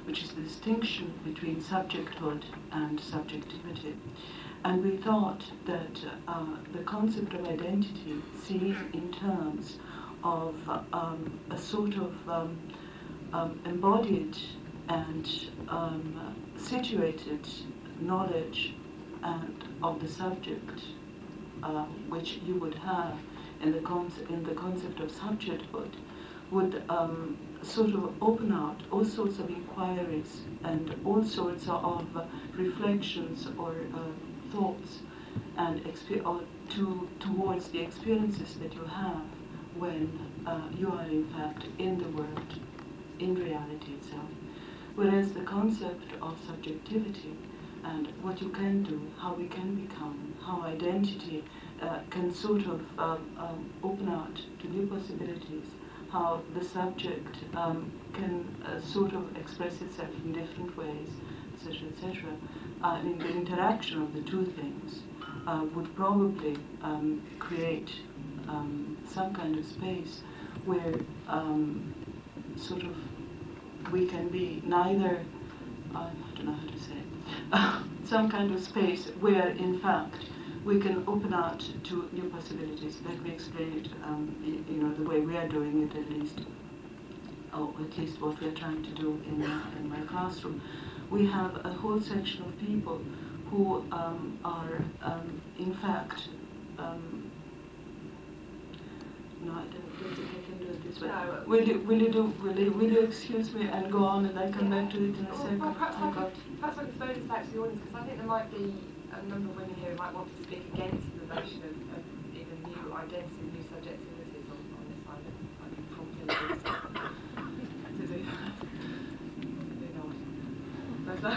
which is the distinction between subjecthood and subjectivity. And we thought that uh, the concept of identity, seen in terms of um, a sort of um, um, embodied and um, situated knowledge and of the subject, uh, which you would have in the, in the concept of subjecthood, would um, sort of open out all sorts of inquiries and all sorts of reflections or uh, thoughts and or to, towards the experiences that you have when uh, you are in fact in the world, in reality itself. Whereas the concept of subjectivity and what you can do, how we can become, how identity uh, can sort of um, um, open out to new possibilities, how the subject um, can uh, sort of express itself in different ways, etc., etc uh, in the interaction of the two things uh, would probably um, create um, some kind of space where um, sort of we can be neither, uh, I don't know how to say, some kind of space where in fact we can open out to new possibilities, like we explained it, um, you know, the way we are doing it at least, or at least what we are trying to do in, uh, in my classroom. We have a whole section of people who um, are, um, in fact, um, no, I don't think I can do it this way. No. Will you, will you do, will you, will you excuse me and go on and I come back to it in a second? Well, perhaps, I, could, perhaps I could throw this out to the audience because I think there might be a number of women here who might want to speak against the notion of, of even new identities, new subjectivities on, on this side. I'd be to do that. so,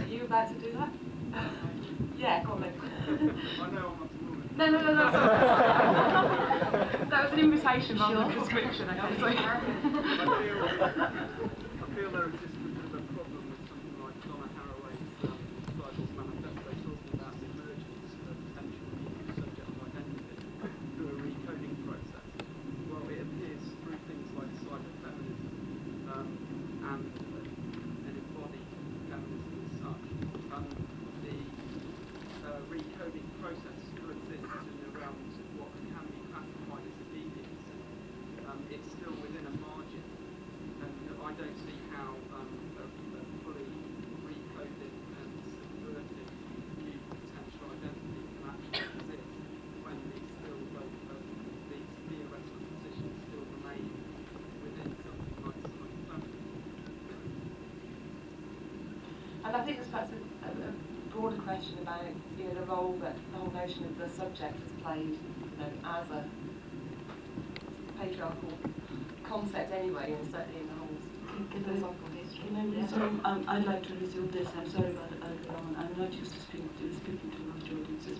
are you about to do that? yeah, go on then. I know I'm not no, no, no, no. that was an invitation rather than a prescription, I guess. I feel, I feel there exists a bit of a problem with something like Donna Haraway's um, Cyborg Manifesto talking about the emergence of potential new subject identity through a recoding process. Well, it appears through things like cyberfeminism um, and uh, an embodied feminism as such. Um, the uh, recoding process coexists in the realms of what can be classified as a deviance. Um, it's still within a margin, and I don't see how um, a, a fully recoded and subverted new potential identity can actually exist when these still both of these theoretical positions still remain within something like cyberfeminism. And I think there's perhaps a, a, broader question about you know, the role that the whole notion of the subject has played you know, as a patriarchal concept anyway, and certainly in the whole philosophical history. I Yeah. resume? Um, I'd like to resume this. I'm sorry about earlier on. I'm not used to speaking to, speaking to large audiences.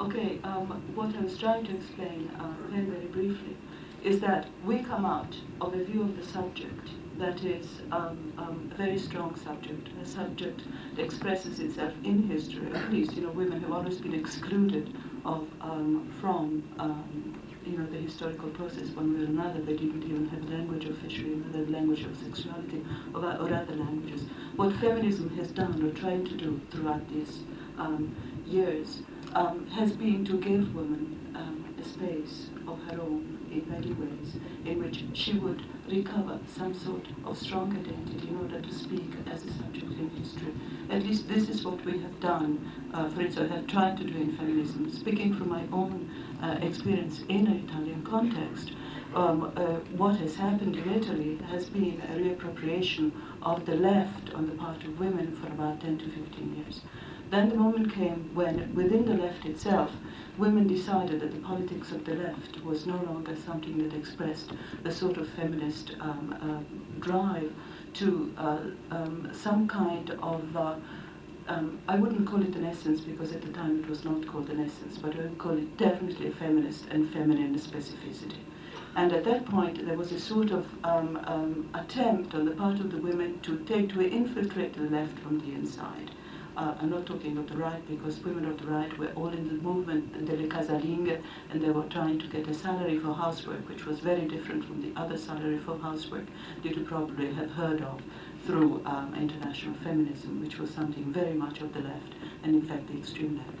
Okay, um, what I was trying to explain uh, very, very briefly is that we come out of a view of the subject that is um, um, a very strong subject, a subject that expresses itself in history. At least, you know, women have always been excluded of um, from um, you know the historical process one way or another. They didn't even have language officially, another language of sexuality, or, or other languages. What feminism has done or tried to do throughout these um, years um, has been to give women a space of her own in many ways, in which she would recover some sort of strong identity in order to speak as a subject in history. At least this is what we have done, uh, for instance, have tried to do in feminism. Speaking from my own uh, experience in an Italian context, um, uh, what has happened in Italy has been a reappropriation of the left on the part of women for about 10 to 15 years. Then the moment came when, within the left itself, women decided that the politics of the left was no longer something that expressed the sort of feminist um, uh, drive to uh, um, some kind of, uh, um, I wouldn't call it an essence because at the time it was not called an essence, but I would call it definitely a feminist and feminine specificity. And at that point, there was a sort of um, um, attempt on the part of the women to take to infiltrate the left from the inside. Uh, I'm not talking of the right because women of the right were all in the movement, delle casalinghe, and they were trying to get a salary for housework, which was very different from the other salary for housework that you probably have heard of through um, international feminism, which was something very much of the left, and in fact the extreme left.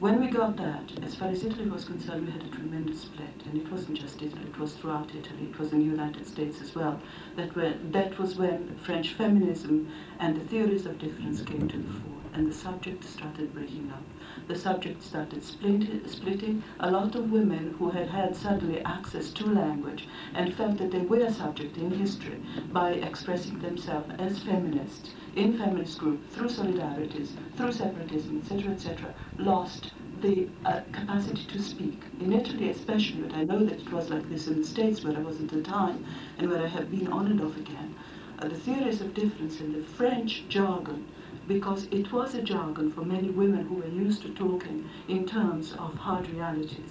When we got that, as far as Italy was concerned, we had a tremendous split, and it wasn't just Italy, it was throughout Italy, it was in the United States as well. That, were, that was when French feminism and the theories of difference came to the fore and the subject started breaking up. The subject started split, splitting. A lot of women who had had suddenly access to language and felt that they were subject in history by expressing themselves as feminists in feminist group through solidarities, through separatism, etc., etc., lost the uh, capacity to speak. In Italy especially, but I know that it was like this in the States where I was at the time and where I have been on and off again. Uh, the theories of difference in the French jargon because it was a jargon for many women who were used to talking in terms of hard realities.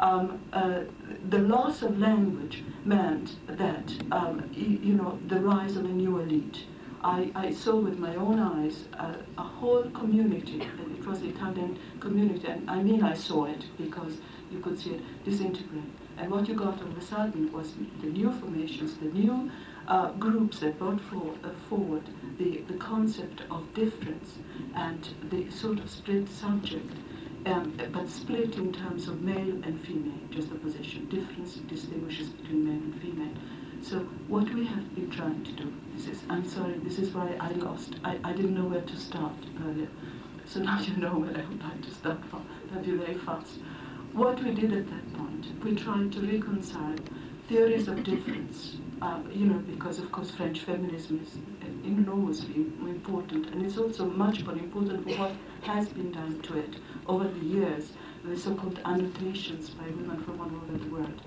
Um, uh, the loss of language meant that, um, you, know, the rise of a new elite. I, I saw with my own eyes uh, a whole community, and it was the Italian community, and I mean I saw it because you could see it disintegrate. And what you got all of a sudden was the new formations, the new uh, groups that brought for, uh, forward the, the concept of difference and the sort of split subject, um, but split in terms of male and female, just the position. Difference distinguishes between male and female. So what we have been trying to do, this is, I'm sorry, this is why I lost. I, I didn't know where to start earlier. So now you know where I would like to start from. That'd be very fast. What we did at that point, we tried to reconcile theories of difference uh, you know, because of course French feminism is enormously important, and it's also much more important for what has been done to it over the years, the so-called annotations by women from all over the world.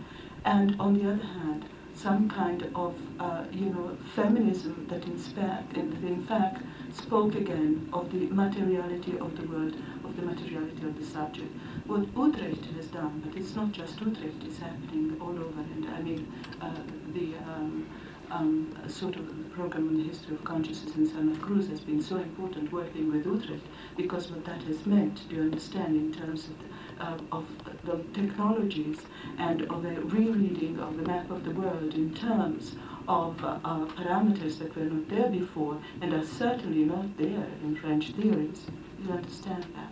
And on the other hand, some kind of, uh, you know, feminism that in, fact, in fact spoke again of the materiality of the world, of the materiality of the subject. What Utrecht has done, but it's not just Utrecht, it's happening all over, and I mean, uh, the um, um, sort of program on the history of consciousness in Santa Cruz has been so important working with Utrecht because what that has meant, do you understand, in terms of the, uh, of the technologies and of a rereading of the map of the world in terms of uh, uh, parameters that were not there before and are certainly not there in French theories. You understand that?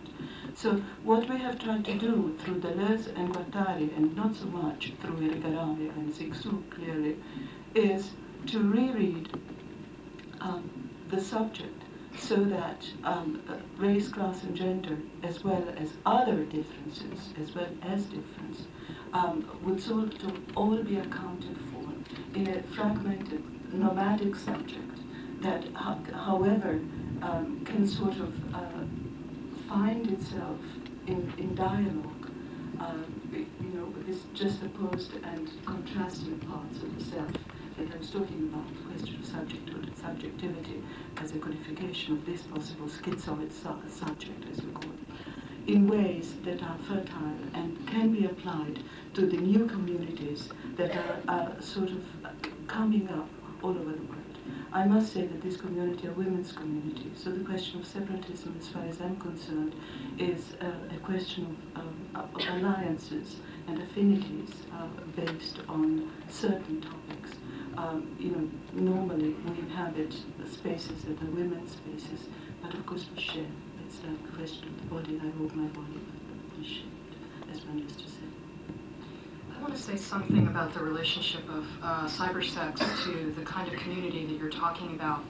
So what we have tried to do through Deleuze and Guattari, and not so much through Irigaray and Cixous clearly, is to reread um, the subject so that um, race, class, and gender, as well as other differences, as well as difference, um, would sort of all be accounted for in a fragmented, nomadic subject that, however, um, can sort of uh, find itself in, in dialogue, uh, you know, with just opposed and contrasting parts of the self that I was talking about, the question of subjecthood subjectivity as a codification of this possible schizoid su- subject, as we call it, in ways that are fertile and can be applied to the new communities that are uh, sort of coming up all over the world. I must say that this community, a women's community, so the question of separatism, as far as I'm concerned, is uh, a question of, of, of, alliances and affinities uh, based on certain topics um, you know, normally we inhabit the spaces that are women's spaces, but of course we share. It's the question of the body, I hold my body, but we share as one used to say. I want to say something about the relationship of uh, cybersex to the kind of community that you're talking about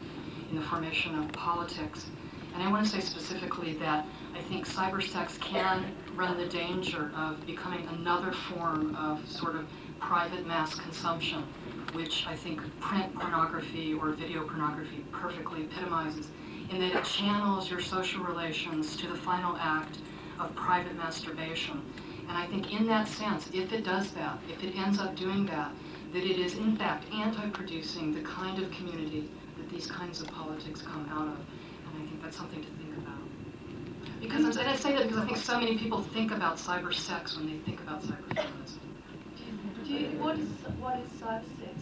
in the formation of politics. And I want to say specifically that I think cybersex can run the danger of becoming another form of sort of private mass consumption which I think print pornography or video pornography perfectly epitomizes, in that it channels your social relations to the final act of private masturbation. And I think in that sense, if it does that, if it ends up doing that, that it is in fact anti-producing the kind of community that these kinds of politics come out of. And I think that's something to think about. Because, and I say that because I think so many people think about cyber sex when they think about cyberfeminism. You, what is what is cyber sex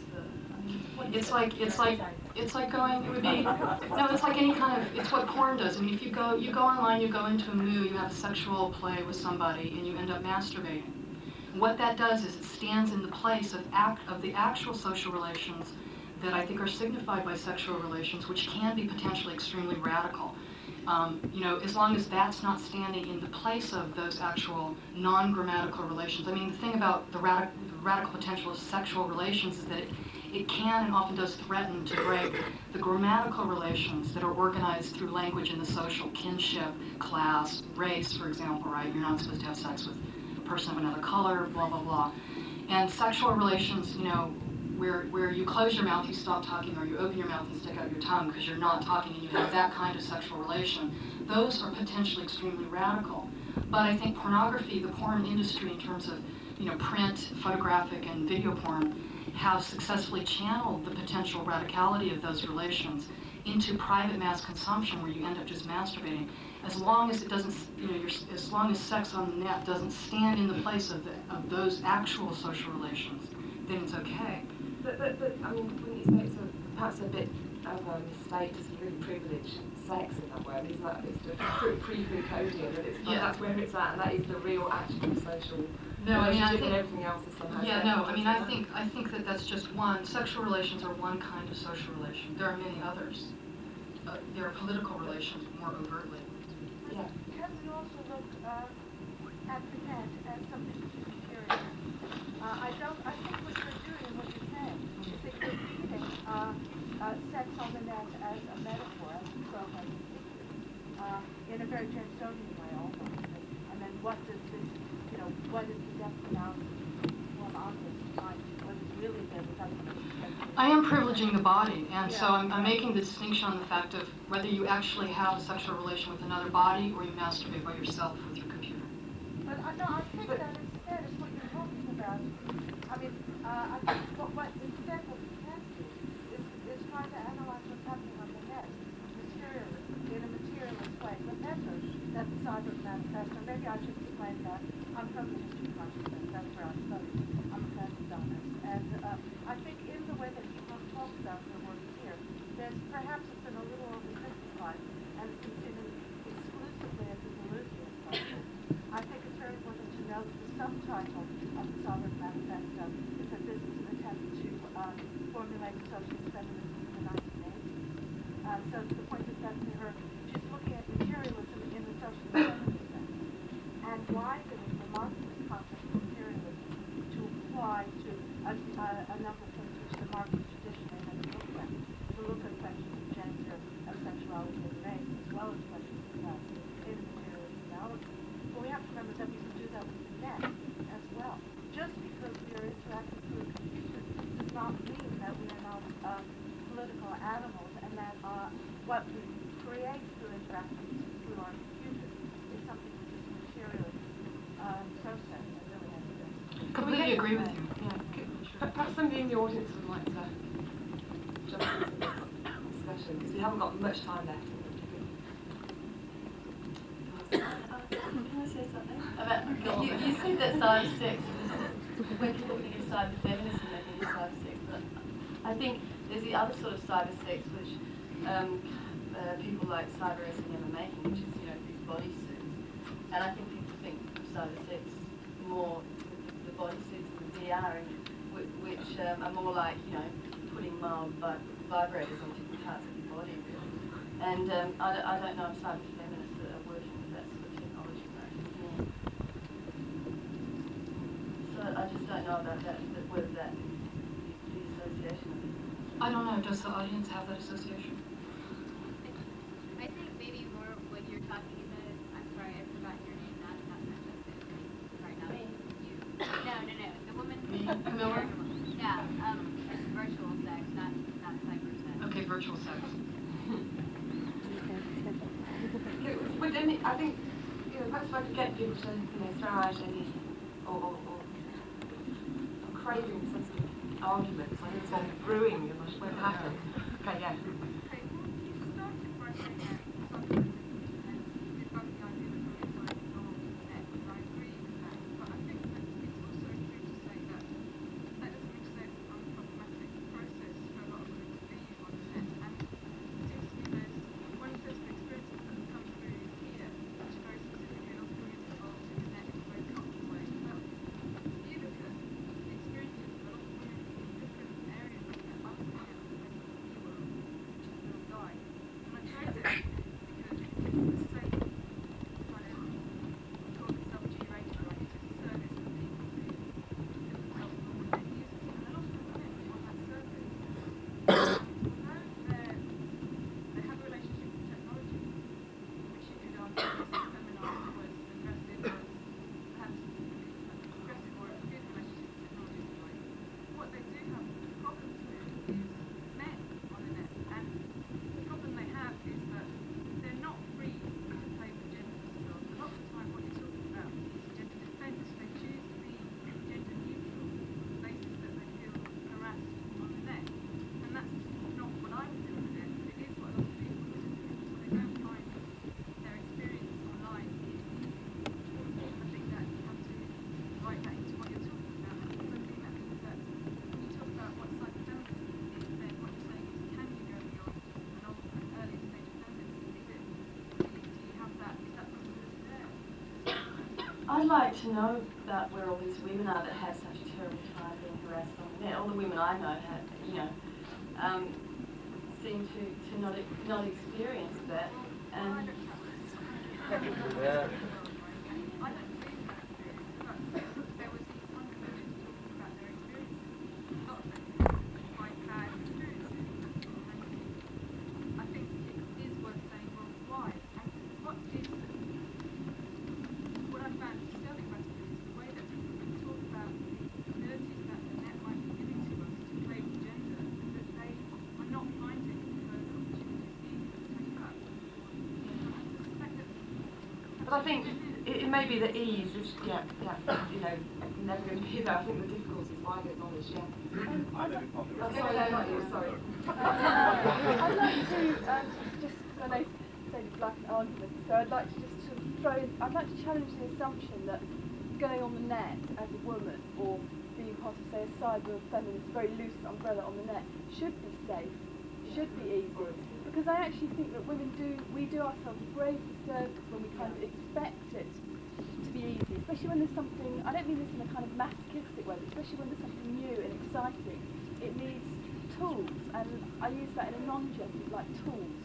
it's like it's like it's like going. It would be no. It's like any kind of. It's what porn does. I mean, if you go you go online, you go into a MOO, you have a sexual play with somebody, and you end up masturbating. What that does is it stands in the place of act of the actual social relations that I think are signified by sexual relations, which can be potentially extremely radical. Um, you know, as long as that's not standing in the place of those actual non-grammatical relations. I mean, the thing about the, radic the radical potential of sexual relations is that it, it can and often does threaten to break the grammatical relations that are organized through language in the social kinship, class, race, for example, right? You're not supposed to have sex with a person of another color, blah, blah, blah. And sexual relations, you know, where, where you close your mouth, you stop talking, or you open your mouth and stick out your tongue because you're not talking and you have that kind of sexual relation, those are potentially extremely radical. But I think pornography, the porn industry in terms of, you know, print, photographic, and video porn, have successfully channeled the potential radicality of those relations into private mass consumption where you end up just masturbating. As long as it doesn't, you know, as long as sex on the net doesn't stand in the place of, the, of those actual social relations, then it's okay. But, but, but I mean, when you say it's a, perhaps a bit of a mistake to really privilege sex in that way, it's like it's pre-Foucauldian, that it's like yeah. that's where it's at, and that is the real actual social no, I mean, I think everything else is somehow. Yeah, no, I mean, I think I think that that's just one. Sexual relations are one kind of social relation. There are many others. Uh, there are political relations more overtly. Yeah. Can we also look uh, at the net as something superior? Uh, I don't. I think what you're doing and what you're saying is that you're reading uh, uh, sex on the net as a metaphor, as a trope, uh, in a very Jamesonian way almost. And then what does this, you know, what is I am privileging the body, and so I'm, I'm, making the distinction on the fact of whether you actually have a sexual relation with another body or you masturbate by yourself with your computer. But uh, no, I think that is, that is what you're talking about. I mean, uh, I much time left I say you, said that cyber when people think of cyber feminism, they think of cyber sex, but I think there's the other sort of cyber sex which um, uh, people like cyber SM are making, which is, you know, these body suits. And I think people think of cyber sex more the body suits and the DR, which um, are more like, you know, putting mild vibrators on and um, I, don't, I, don't, know if cyber feminists are working with that sort of technology right So I just don't know about that, that whether that the association. I don't know, does the audience have that association? Przemysława, że Like to know about where all these women are that have such a terrible time being harassed on the net. All the women I know have, you know, um, seem to, to not, not exist. I think it, it, may be the ease is, yeah, yeah, you know, never going to be there. I think the difficulty is widely knowledge? yeah. Um, I'd, like, oh, sorry, not you, sorry. I'd like to, um, just, I know it's like an argument, so I'd like to just sort of throw, in, I'd like to challenge the assumption that going on the net as a woman or being part of, say, a cyber feminist, very loose umbrella on the net, should be safe, should be easy. Because I actually think that women do, we do ourselves a great disservice when we kind of something, I don't mean this in a kind of masochistic way, but especially when there's something new and exciting, it needs tools, and I use that in a non-gender, like tools,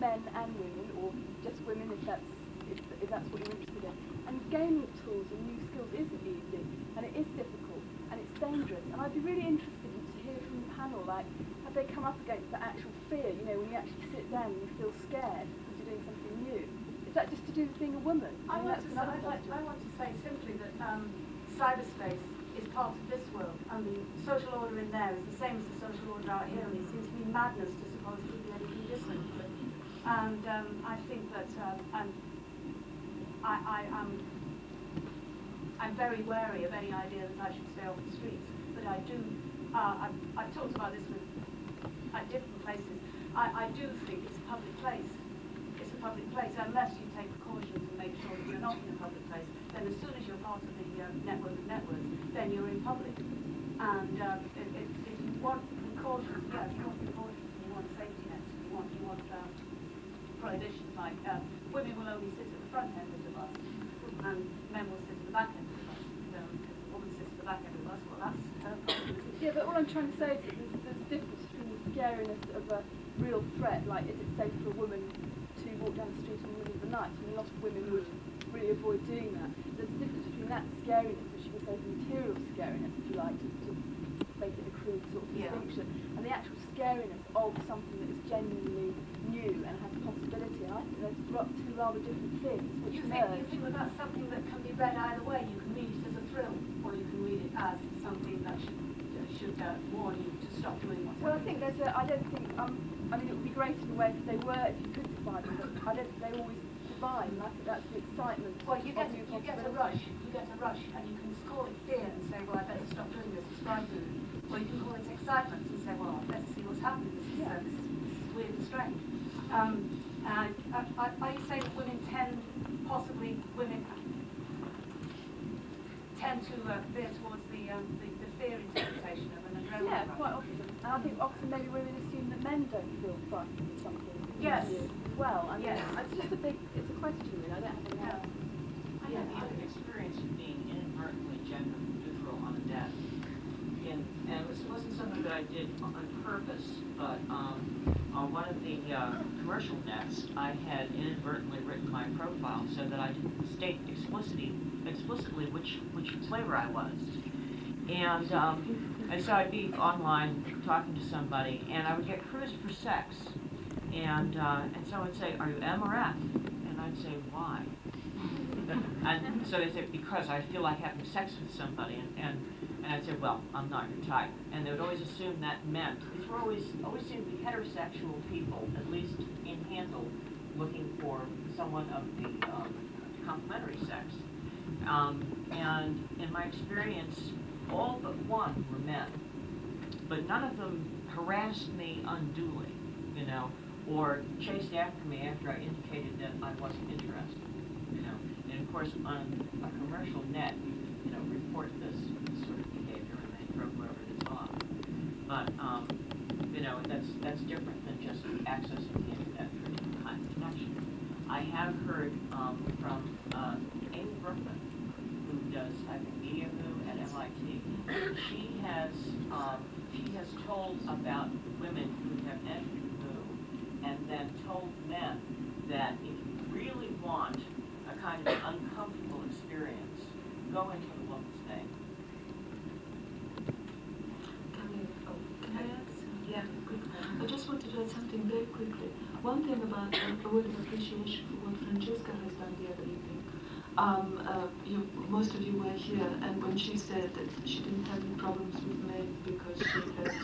men and women, or just women if that's, if, if that's what you're interested in. And gaining tools and new skills isn't easy, and it is difficult, and it's dangerous, and I'd be really interested to hear from the panel, like, have they come up against the actual fear, you know, when you actually sit down and you feel scared because you're doing something new? Is that just to do with being a woman? I, I, want, to say, I, like, I want to say simply um, cyberspace is part of this world, and the social order in there is the same as the social order out here, and it seems to me madness to suppose it would be anything different. And um, I think that uh, I'm, I, I am I'm very wary of any idea that I should stay off the streets. But I do, uh, I've, I've talked about this with at different places. I, I do think it's a public place. It's a public place unless you take precautions and make sure that you're not in a public place. Then as soon as you're part of the uh, network of networks, then you're in public. And um, if, if, if you want precautions, yeah, you want precautions, you want safety nets, you want you want um, prohibitions like uh, women will only sit at the front end of the bus and men will sit at the back end of the bus. So if a woman sits at the back end of the bus, well that's her problem. Yeah, but all I'm trying to say is that there's, there's a difference between the scariness of a real threat, like is it safe for a woman to walk down the street in the middle of the night? I mean, a lot of women would really avoid doing that. There's a difference between that scariness, which you can say is material scariness, if you like, to, to make it a crude sort of Yeah. distinction, and the actual scariness of something that is genuinely new and has a possibility. And I think those are two rather different things, which You think, you think that's something that can be read either way. You can read it as a thrill, or you can read it as something that should, uh, should uh, warn you to stop doing whatever. Well, I think there's a, I don't think, um, I mean, it would be great in a way if they were, if you could divide them, but I don't think they always divide, and I think that's the excitement Well, you get, you get a rush, you get a rush, and you can call it fear and say, well, I better stop doing this, it's frightening. Or you can call it excitement say, well, I better see what's happening, this is, uh, this is, weird and strange. Um, and I, I, you saying that women tend, possibly women tend to uh, veer towards the, um, the, the fear interpretation of an adrenaline Yeah, quite often. And I think often maybe women assume that men don't feel frightened of something. Yes. As well. I mean, Yes. it's just a big, it's a question really, I don't have an answer. I had the experience of being inadvertently gender neutral on a net. And, and it was- wasn't something that I did on purpose, but um, on one of the uh, commercial nets, I had inadvertently written my profile so that I didn't state explicitly, explicitly which, which flavor I was. And, um, and so I'd be online talking to somebody, and I would get cruised for sex. And, uh, and would say, are you M or F? And I'd say, why? and so they say, because I feel like having sex with somebody. And, and, and I'd say, well, I'm not your type. And they would always assume that meant, these were always, always seemed to be heterosexual people, at least in Handle, looking for someone of the um, complementary sex. Um, and in my experience, all but one were men. But none of them harassed me unduly, you know, or chased after me after I indicated that I wasn't interested, you know. And of course, on a commercial net, you, you know, report this, this sort of behavior and they throw whoever it is off. But, um, you know, that's, that's different than just accessing the internet of connection. I have heard, um, from, uh, Amy Bruckman, who does, I think, MediaMOO at MIT. She has, um, she has told about women who have entered MOO and then told men that if you really want a kind of uncomfortable experience, go into the woman's name. Can I, oh, can I add? Yeah, quick. I just wanted to add something very quickly. One thing about uh, a word of appreciation for what Francesca has done the other evening. Um, uh, you, most of you were here, and when she said that she didn't have any problems with men because she had,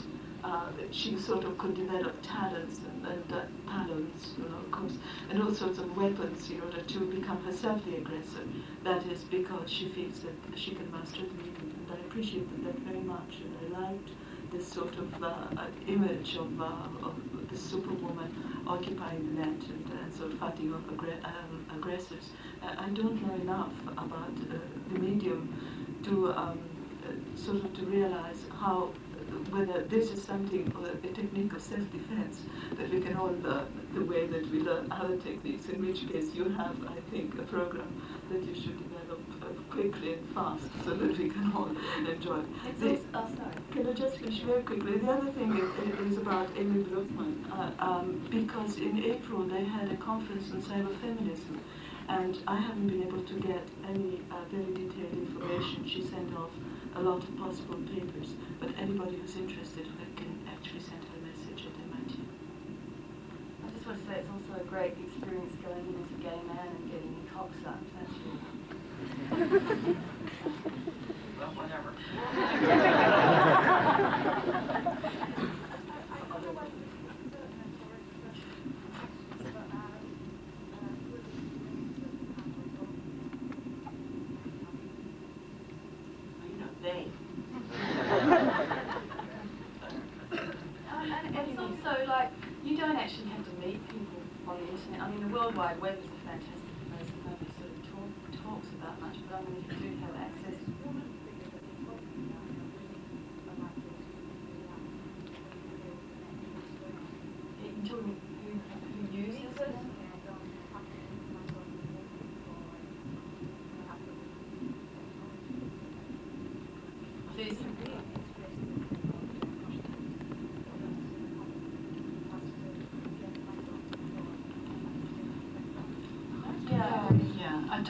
uh, she sort of could develop talents and, and uh, talents, you know, of course, and all sorts of weapons in order to become herself the aggressor. That is because she feels that she can master the and I appreciated that very much, and I liked this sort of uh, uh, image of, uh, of the superwoman occupying the net and uh, sort of fighting off um, aggressors. I don't know enough about the medium to um, sort of to realize how whether this is something a technique of self-defense that we can all learn the way that we learn other techniques, in which case you have, I think, a program that you should quickly and fast so that we can all enjoy. The- oh, can I just finish very quickly? The other thing is, is about Amy Bruckman, uh, um, because in April they had a conference on cyberfeminism, and I haven't been able to get any uh, very detailed information. She sent off a lot of possible papers, but anybody who's interested can actually send her a message at MIT. I just want to say it's also a great Thank you.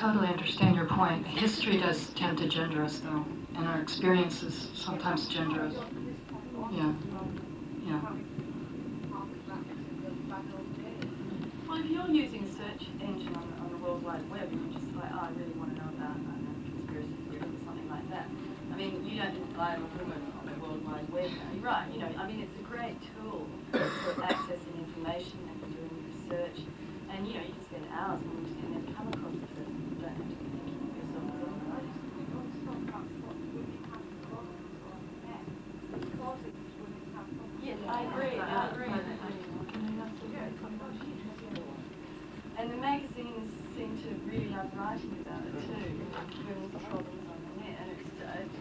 Totally understand your point. History does tend to gender us, though, and our experiences sometimes gender us. Yeah, yeah. Well, if you're using a search engine on, on the World Wide Web and you're just like, oh, I really want to know about I don't know, conspiracy theories or something like that, I mean, you don't just I am a woman on the World Wide Web. You're right, you know, I mean, it's a great tool for accessing information and for doing research. And, you know, you can spend hours and you never come across a person. You don't have to think of yourself as otherwise. Yes, I agree, I agree. And the magazines seem to really love writing about it too, women's problems on the net, and it's, uh, it's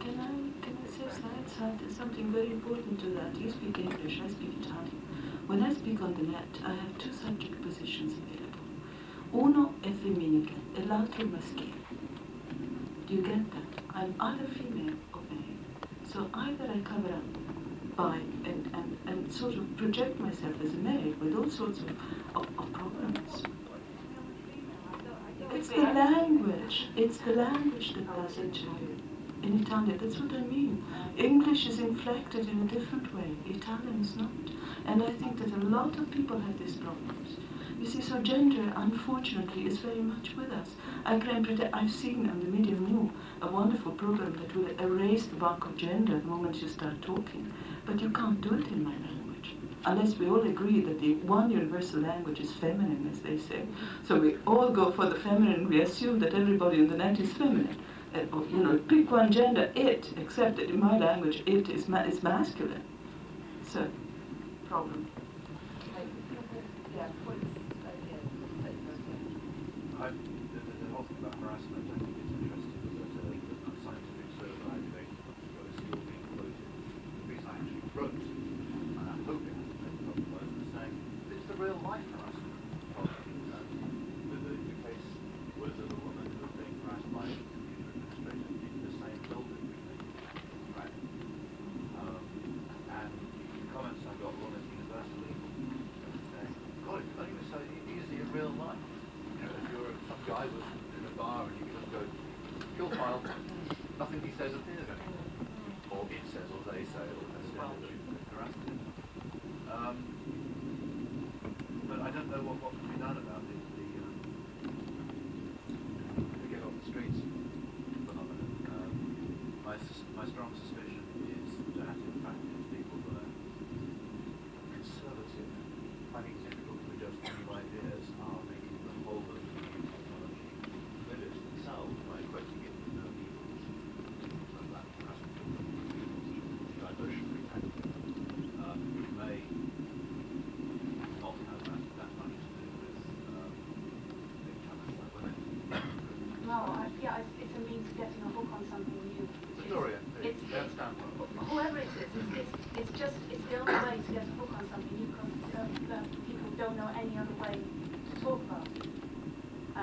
Can I, can I say slide, something very important to that? You speak English, I speak Italian. When I speak on the net, I have two subject positions available. Uno è femminile e l'altro maschile. Do you get that? I'm either female or male. So either I cover up by and, and, and sort of project myself as a male with all sorts of, of, of problems. It's the language. It's the language that does it to you. In Italian, that's what I mean. English is inflected in a different way. Italian is not. And I think that a lot of people have these problems. You see, so gender, unfortunately, is very much with us. I can I've seen on the MediaMOO a wonderful program that will erase the bulk of gender the moment you start talking. But you can't do it in my language. Unless we all agree that the one universal language is feminine, as they say. So we all go for the feminine, we assume that everybody in the net is feminine. Uh, you know, pick one gender, it, except that in my language, it is, ma- is masculine. So, problem.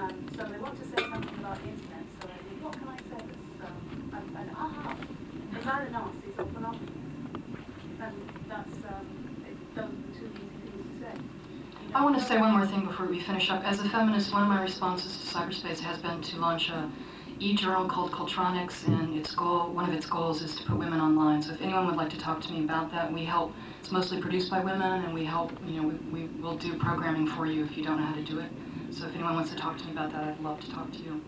Um, so they want to say something about the internet, so think, what can I say that's um, an, aha? And that's, um, it, easy things to say. I want to say one more um, thing before we finish up. As a feminist, one of my responses to cyberspace has been to launch a e-journal called Cultronix, and its goal, one of its goals is to put women online. So if anyone would like to talk to me about that, we help. It's mostly produced by women, and we help. You know, we, we will do programming for you if you don't know how to do it. So if anyone wants to talk to me about that, I'd love to talk to you.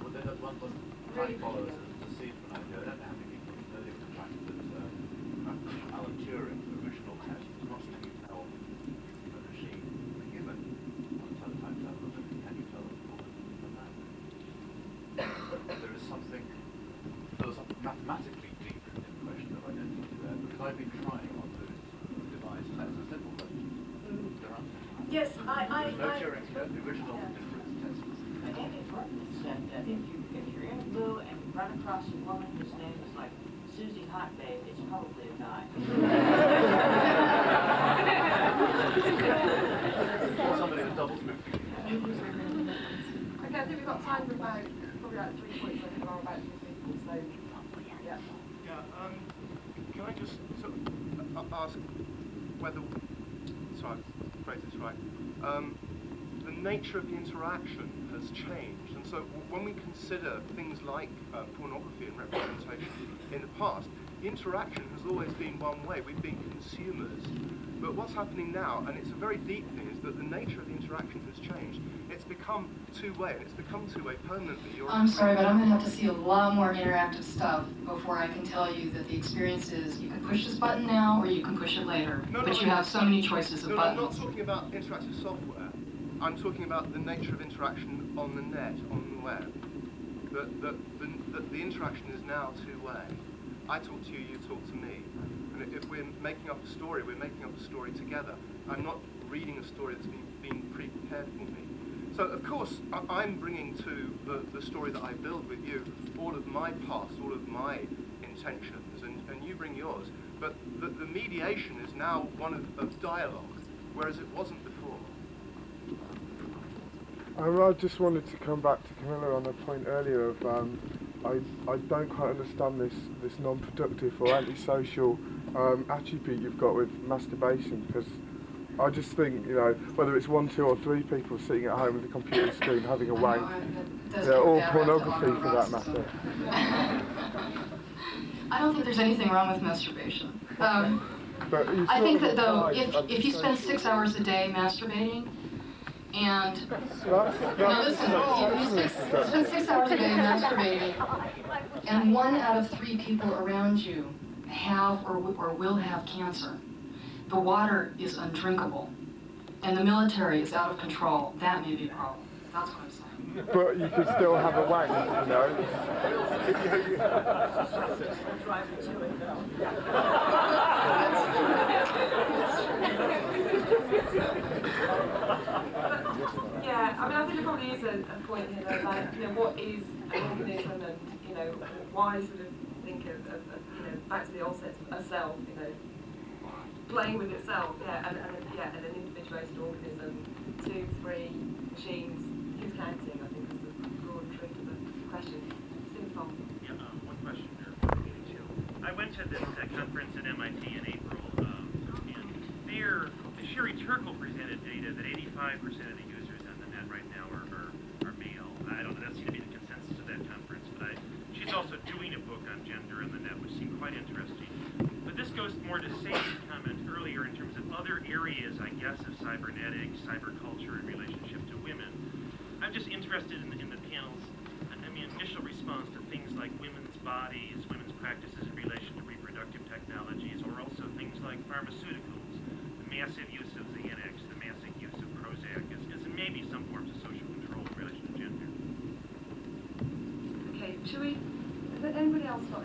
Well, then at one point, trying to follow as a seed for an idea. I don't know how many people know the fact that uh, Alan Turing, the original test, was not something you tell a machine, a human, on teletype television. Can you tell a woman from that? there is something philosophical, mathematically deep in the question of identity there, because I've been trying on those device tests, a simple question. There aren't Yes, I, I, There's no I, Turing test, the original difference test. And Andy Burton said that if you, if you're in a blue and you run across a woman whose name is like Susie Hot Babe, it's probably a guy. Or somebody that doubles move. Okay, I think we've got time for about, probably about three points, I think there are about three people, so, yeah. Yeah, um, can I just sort of uh, ask whether, sorry, I'll phrase this right, um, the nature of the interaction has changed, and so when we consider things like uh, pornography and representation in the past, the interaction has always been one way. We've been consumers. But what's happening now, and it's a very deep thing, is that the nature of the interaction has changed. It's become two-way, and it's become two-way permanently. You're I'm sorry, but I'm going to have to see a lot more interactive stuff before I can tell you that the experience is you can push this button now or you can push it later. No, but no, you no. have so many choices of no, buttons. No, I'm not talking about interactive software. I'm talking about the nature of interaction on the net, on the web. That the, the, the, interaction is now two-way. I talk to you, you talk to me. And if we're making up a story, we're making up a story together. I'm not reading a story that's been, been pre-prepared for me. So, of course, I- I'm bringing to the, the story that I build with you all of my past, all of my intentions, and, and you bring yours. But the, the mediation is now one of, of dialogue, whereas it wasn't I just wanted to come back to Camilla on a point earlier of um, I, I don't quite understand this, this non-productive or antisocial um, attribute you've got with masturbation because I just think, you know, whether it's one, two or three people sitting at home with a computer screen having a wank, does yeah, get or bad pornography for that matter. I don't think there's anything wrong with masturbation. Um, But I think that though, if, if you spend six hours a day masturbating, and now listen, if you spend, spend six hours a day masturbating, and one out of three people around you have or, wi- or will have cancer, the water is undrinkable, and the military is out of control, that may be a problem. That's what I'm saying. but you could still have a wank, you know. Yeah, I mean, I think there probably is a, a point here though, like, you know, what is an organism and, you know, why sort of think of, of, of you know, back to the old sense of a self, you know, playing with itself, yeah, and, and yeah, and an individuated organism, two, three machines, who's counting, I think is the broad truth of the question. Simple. Yeah, um, one question here. I went to this uh, conference at MIT in April, um, and there, Sherry Turkle presented data that 85% of the users on the net right now are, are, are male. I don't know, that seemed to be the consensus of that conference, but I, she's also doing a book on gender in the net, which seemed quite interesting. But this goes more to Sadie's comment earlier in terms of other areas, I guess, of cybernetics, cyberculture in relationship to women. I'm just interested in, in the panel's, I mean, initial response to things like women's bodies, women's practices in relation to reproductive technologies, or also things like pharmaceuticals, the massive use of Xanax, the massive use of Prozac, as, as maybe some forms of social control in relation to gender. Okay, should we, has anybody else got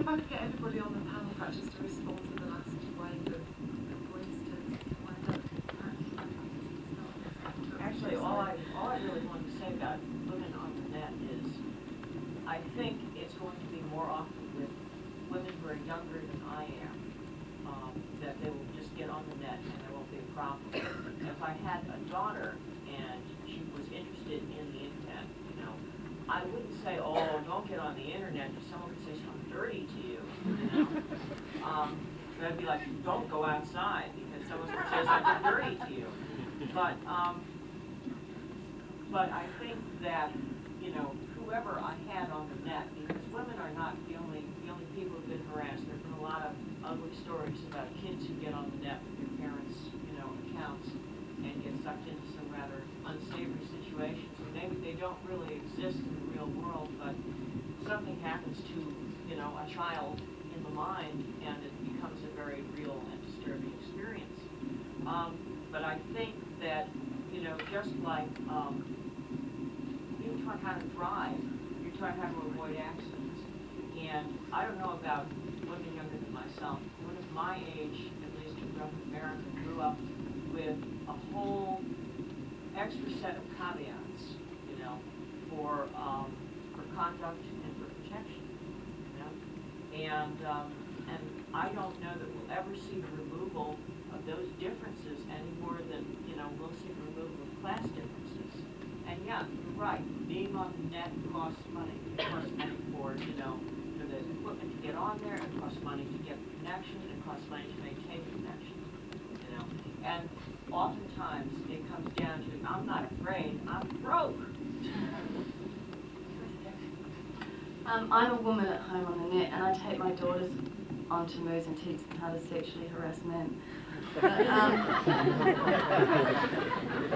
if I could get everybody on the panel perhaps just to respond to don't really exist in the real world, but something happens to, you know, a child in the mind and it becomes a very real and disturbing experience. Um, but I think that, you know, just like um, you're trying how to drive, you're trying how to avoid accidents. And I don't know about women younger than myself. Women of my age, at least in America, grew up with a whole extra set of caveats, you know, for um, for conduct and for protection, you know. And um, and I don't know that we'll ever see the removal of those differences any more than you know we'll see the removal of class differences. And yeah, you're right. Being on the net costs money. It costs money for you know for the equipment to get on there. It costs money to get the connection. It costs money to maintain the connection. You know, and oftentimes it comes down to I'm not afraid. I'm broke. Um, I'm a woman at home on the net, and I take my daughters onto MOOs and teach them how to sexually harass men. But, um,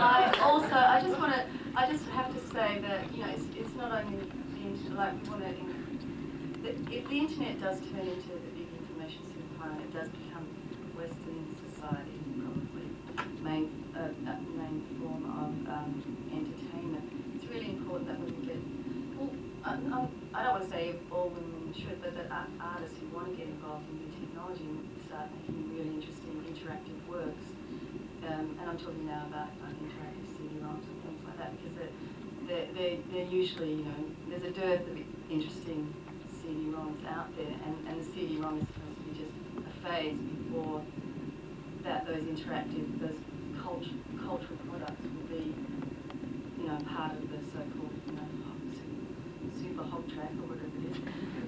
I also, I just want to, I just have to say that you know, it's, it's not only the internet. Like we want to, if the internet does turn into the big information superhighway, it does become Western society probably main uh, uh, main form of um, entertainment. It's really important that women get. Well, I, I, I don't want say all women should, but that artists who want to get involved in new technology and start making really interesting interactive works. Um, and I'm talking now about like, interactive CD-ROMs and things like that because they're, they're, they're usually, you know, there's a dearth of interesting CD-ROMs out there and, and the CD-ROM is supposed to be just a phase before that those interactive, those cult, cultural products will be, you know, part of the so-called, you know, hot- su- super hot track or whatever it is.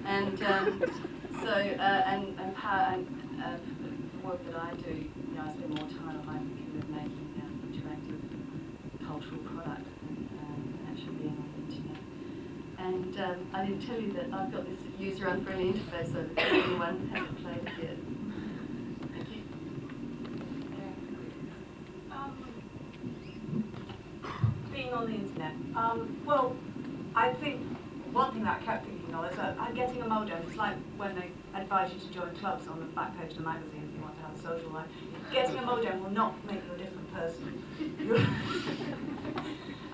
And um, so, uh, and, and part, and, uh, the work that I do, you know, I spend more time on my computer making um, interactive cultural product and, um, actually being on the internet. And um, I didn't tell you that I've got this user-unfriendly interface over there. Anyone hasn't played it yet. Thank you. being on the internet. Um, well, I think one thing that I kept thinking of is that I'm getting a It's like when they advise you to join clubs on the back page of the magazine if you want to have a social life. Getting a modem will not make you a different person.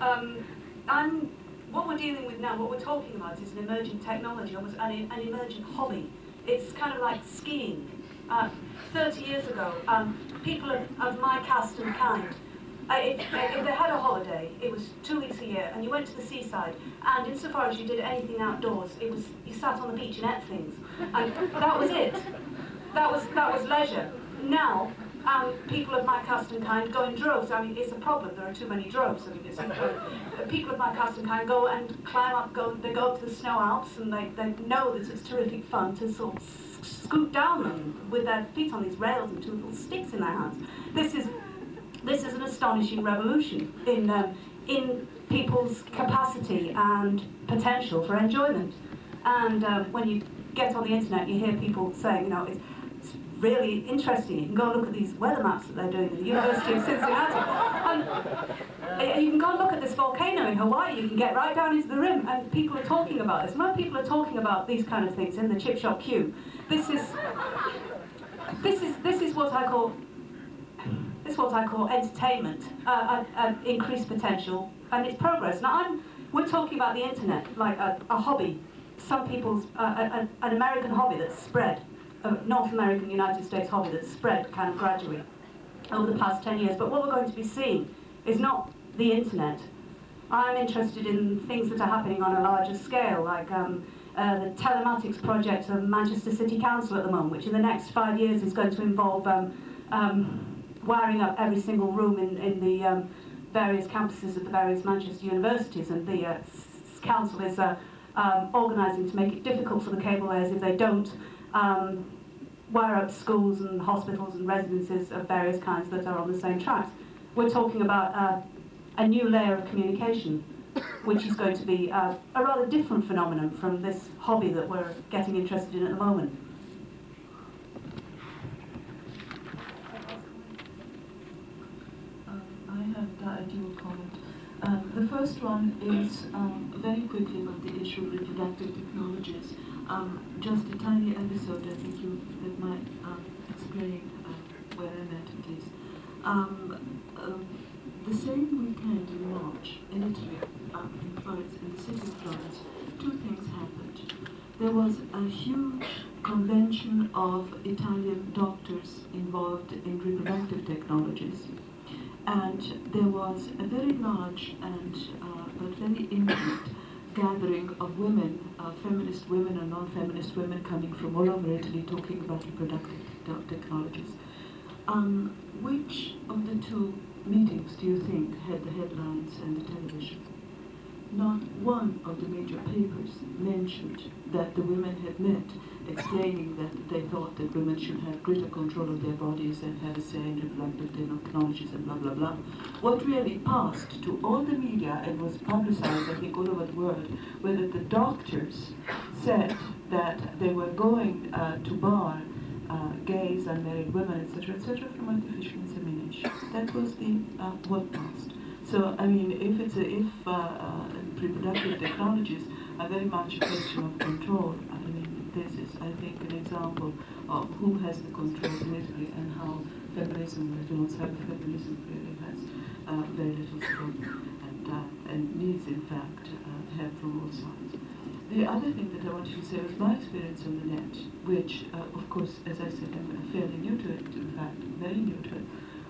um, and what we're dealing with now, what we're talking about is an emerging technology, almost an, an emerging hobby. It's kind of like skiing. Uh, 30 years ago, um, people of, of my caste and kind uh, if, if they had a holiday, it was two weeks a year, and you went to the seaside, and insofar as you did anything outdoors, it was you sat on the beach and ate things, and that was it. That was that was leisure. Now, um, people of my caste and kind go in droves. I mean, it's a problem. There are too many droves. I mean, it's, people of my caste and kind go and climb up. Go they go up to the snow Alps, and they, they know that it's terrific fun to sort of scoot down them with their feet on these rails and two little sticks in their hands. This is this is an astonishing revolution in, um, in people's capacity and potential for enjoyment. And um, when you get on the internet, you hear people saying, you know, it's, it's really interesting. You can go and look at these weather maps that they're doing at the University of Cincinnati. And uh, you can go and look at this volcano in Hawaii. You can get right down into the rim, and people are talking about this. When people are talking about these kind of things in the chip shop queue, this is this is this is what I call this is what I call entertainment, uh, uh, uh, increased potential, and its progress. Now, I'm, we're talking about the internet like a, a hobby. some people's, uh, a, a, an American hobby that's spread, a North American, United States hobby that's spread kind of gradually over the past 10 years. But what we're going to be seeing is not the internet. I'm interested in things that are happening on a larger scale, like um, uh, the telematics project of Manchester City Council at the moment, which in the next five years is going to involve um, um, wiring up every single room in, in the um, various campuses of the various Manchester universities. And the uh, council is uh, um, organising to make it difficult for the cable layers if they don't um, wire up schools and hospitals and residences of various kinds that are on the same tracks. We're talking about uh, a new layer of communication which is going to be uh, a rather different phenomenon from this hobby that we're getting interested in at the moment. Um, Have a dual comment. Um, the first one is um, very quickly about the issue of reproductive technologies. Um, just a tiny episode, I think you that might um, explain uh, where I'm meant, please. Um, the same weekend in March, in Italy, um, in Florence, in the city of Florence, two things happened. There was a huge convention of Italian doctors involved in reproductive technologies. And there was a very large and uh, but very intimate gathering of women, uh, feminist women and non-feminist women coming from all over Italy talking about reproductive technologies. Um, which of the two meetings do you think had the headlines and the television? Not one of the major papers mentioned that the women had met, explaining that they thought that women should have greater control of their bodies and have a say in reproductive technologies and blah, blah, blah. What really passed to all the media and was publicized, I think, all over the world, were that the doctors said that they were going uh, to bar uh, gays, unmarried women, etc., etc., from artificial insemination. That was the uh, what passed. So, I mean, if it's a, if uh, uh, reproductive technologies are very much a question of control, this is, I think, an example of who has the control politically and how feminism, cyber feminism really has uh, very little strength and, uh, and needs, in fact, uh, help from all sides. The other thing that I wanted to say was my experience on the net, which, uh, of course, as I said, I'm fairly new to it, in fact, very new to it.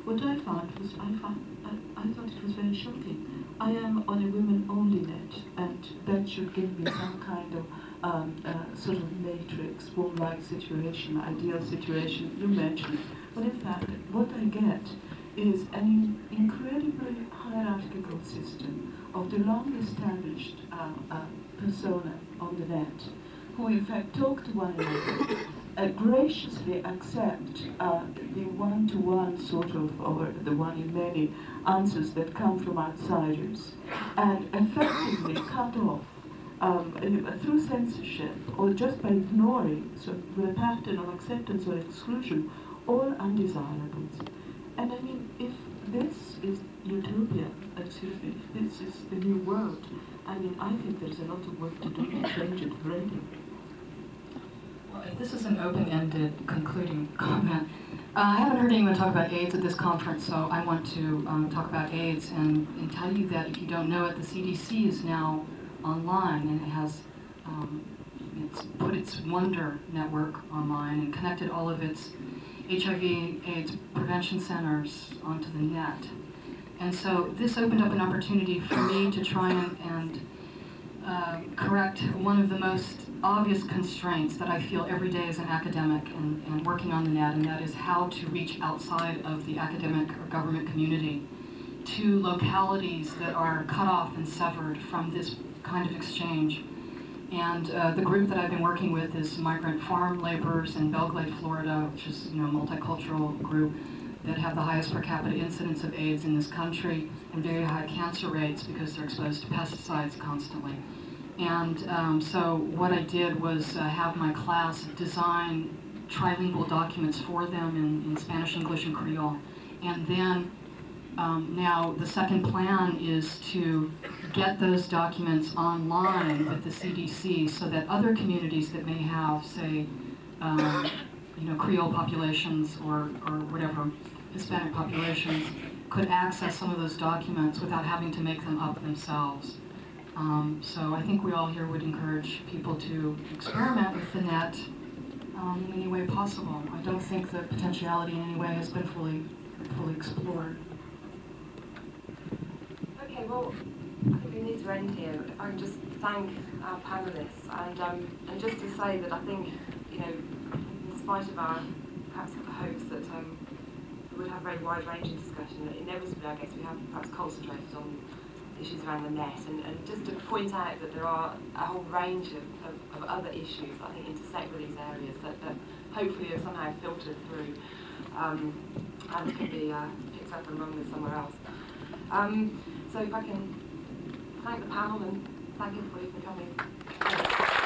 What I found was, I, found, I, I thought it was very shocking. I am on a women-only net, and that should give me some kind of um, uh, sort of matrix, womb-like situation, ideal situation, you mentioned. But in fact, what I get is an incredibly hierarchical system of the long-established uh, uh, persona on the net, who in fact talk to one another, uh, graciously accept uh, the one-to-one sort of, or the one-in-many answers that come from outsiders, and effectively cut off um, through censorship or just by ignoring so the pattern of acceptance or exclusion all undesirables. And I mean, if this is utopia, excuse me, if this is the new world, I mean, I think there's a lot of work to do to change it already. Well, if this is an open-ended concluding comment, uh, I haven't heard anyone talk about AIDS at this conference, so I want to um, talk about AIDS and, and, tell you that if you don't know it, the CDC is now online and it has um, it's put its Wonder network online and connected all of its HIV AIDS prevention centers onto the net. And so this opened up an opportunity for me to try and, and uh, correct one of the most obvious constraints that I feel every day as an academic and, and working on the net, and that is how to reach outside of the academic or government community to localities that are cut off and severed from this kind of exchange. And uh, the group that I've been working with is migrant farm laborers in Belle Glade, Florida, which is you know a multicultural group that have the highest per capita incidence of AIDS in this country and very high cancer rates because they're exposed to pesticides constantly. And um, so what I did was uh, have my class design trilingual documents for them in, in Spanish, English, and Creole. And then um, now the second plan is to get those documents online with the CDC so that other communities that may have, say, um, you know, Creole populations or, or whatever, Hispanic populations, could access some of those documents without having to make them up themselves. Um, so I think we all here would encourage people to experiment with the net um, in any way possible. I don't think the potentiality in any way has been fully, fully explored. Okay, well, We need to end here. I can just thank our panellists and um, and just to say that I think, you know, in spite of our perhaps hopes that um, we would have a very wide-ranging discussion, that inevitably I guess we have perhaps concentrated on issues around the net and, and just to point out that there are a whole range of, of, of other issues that I think intersect with these areas that, that hopefully are somehow filtered through um, and can be uh, picked up and run with somewhere else. Um, so if I can thank the panel and thank you for coming.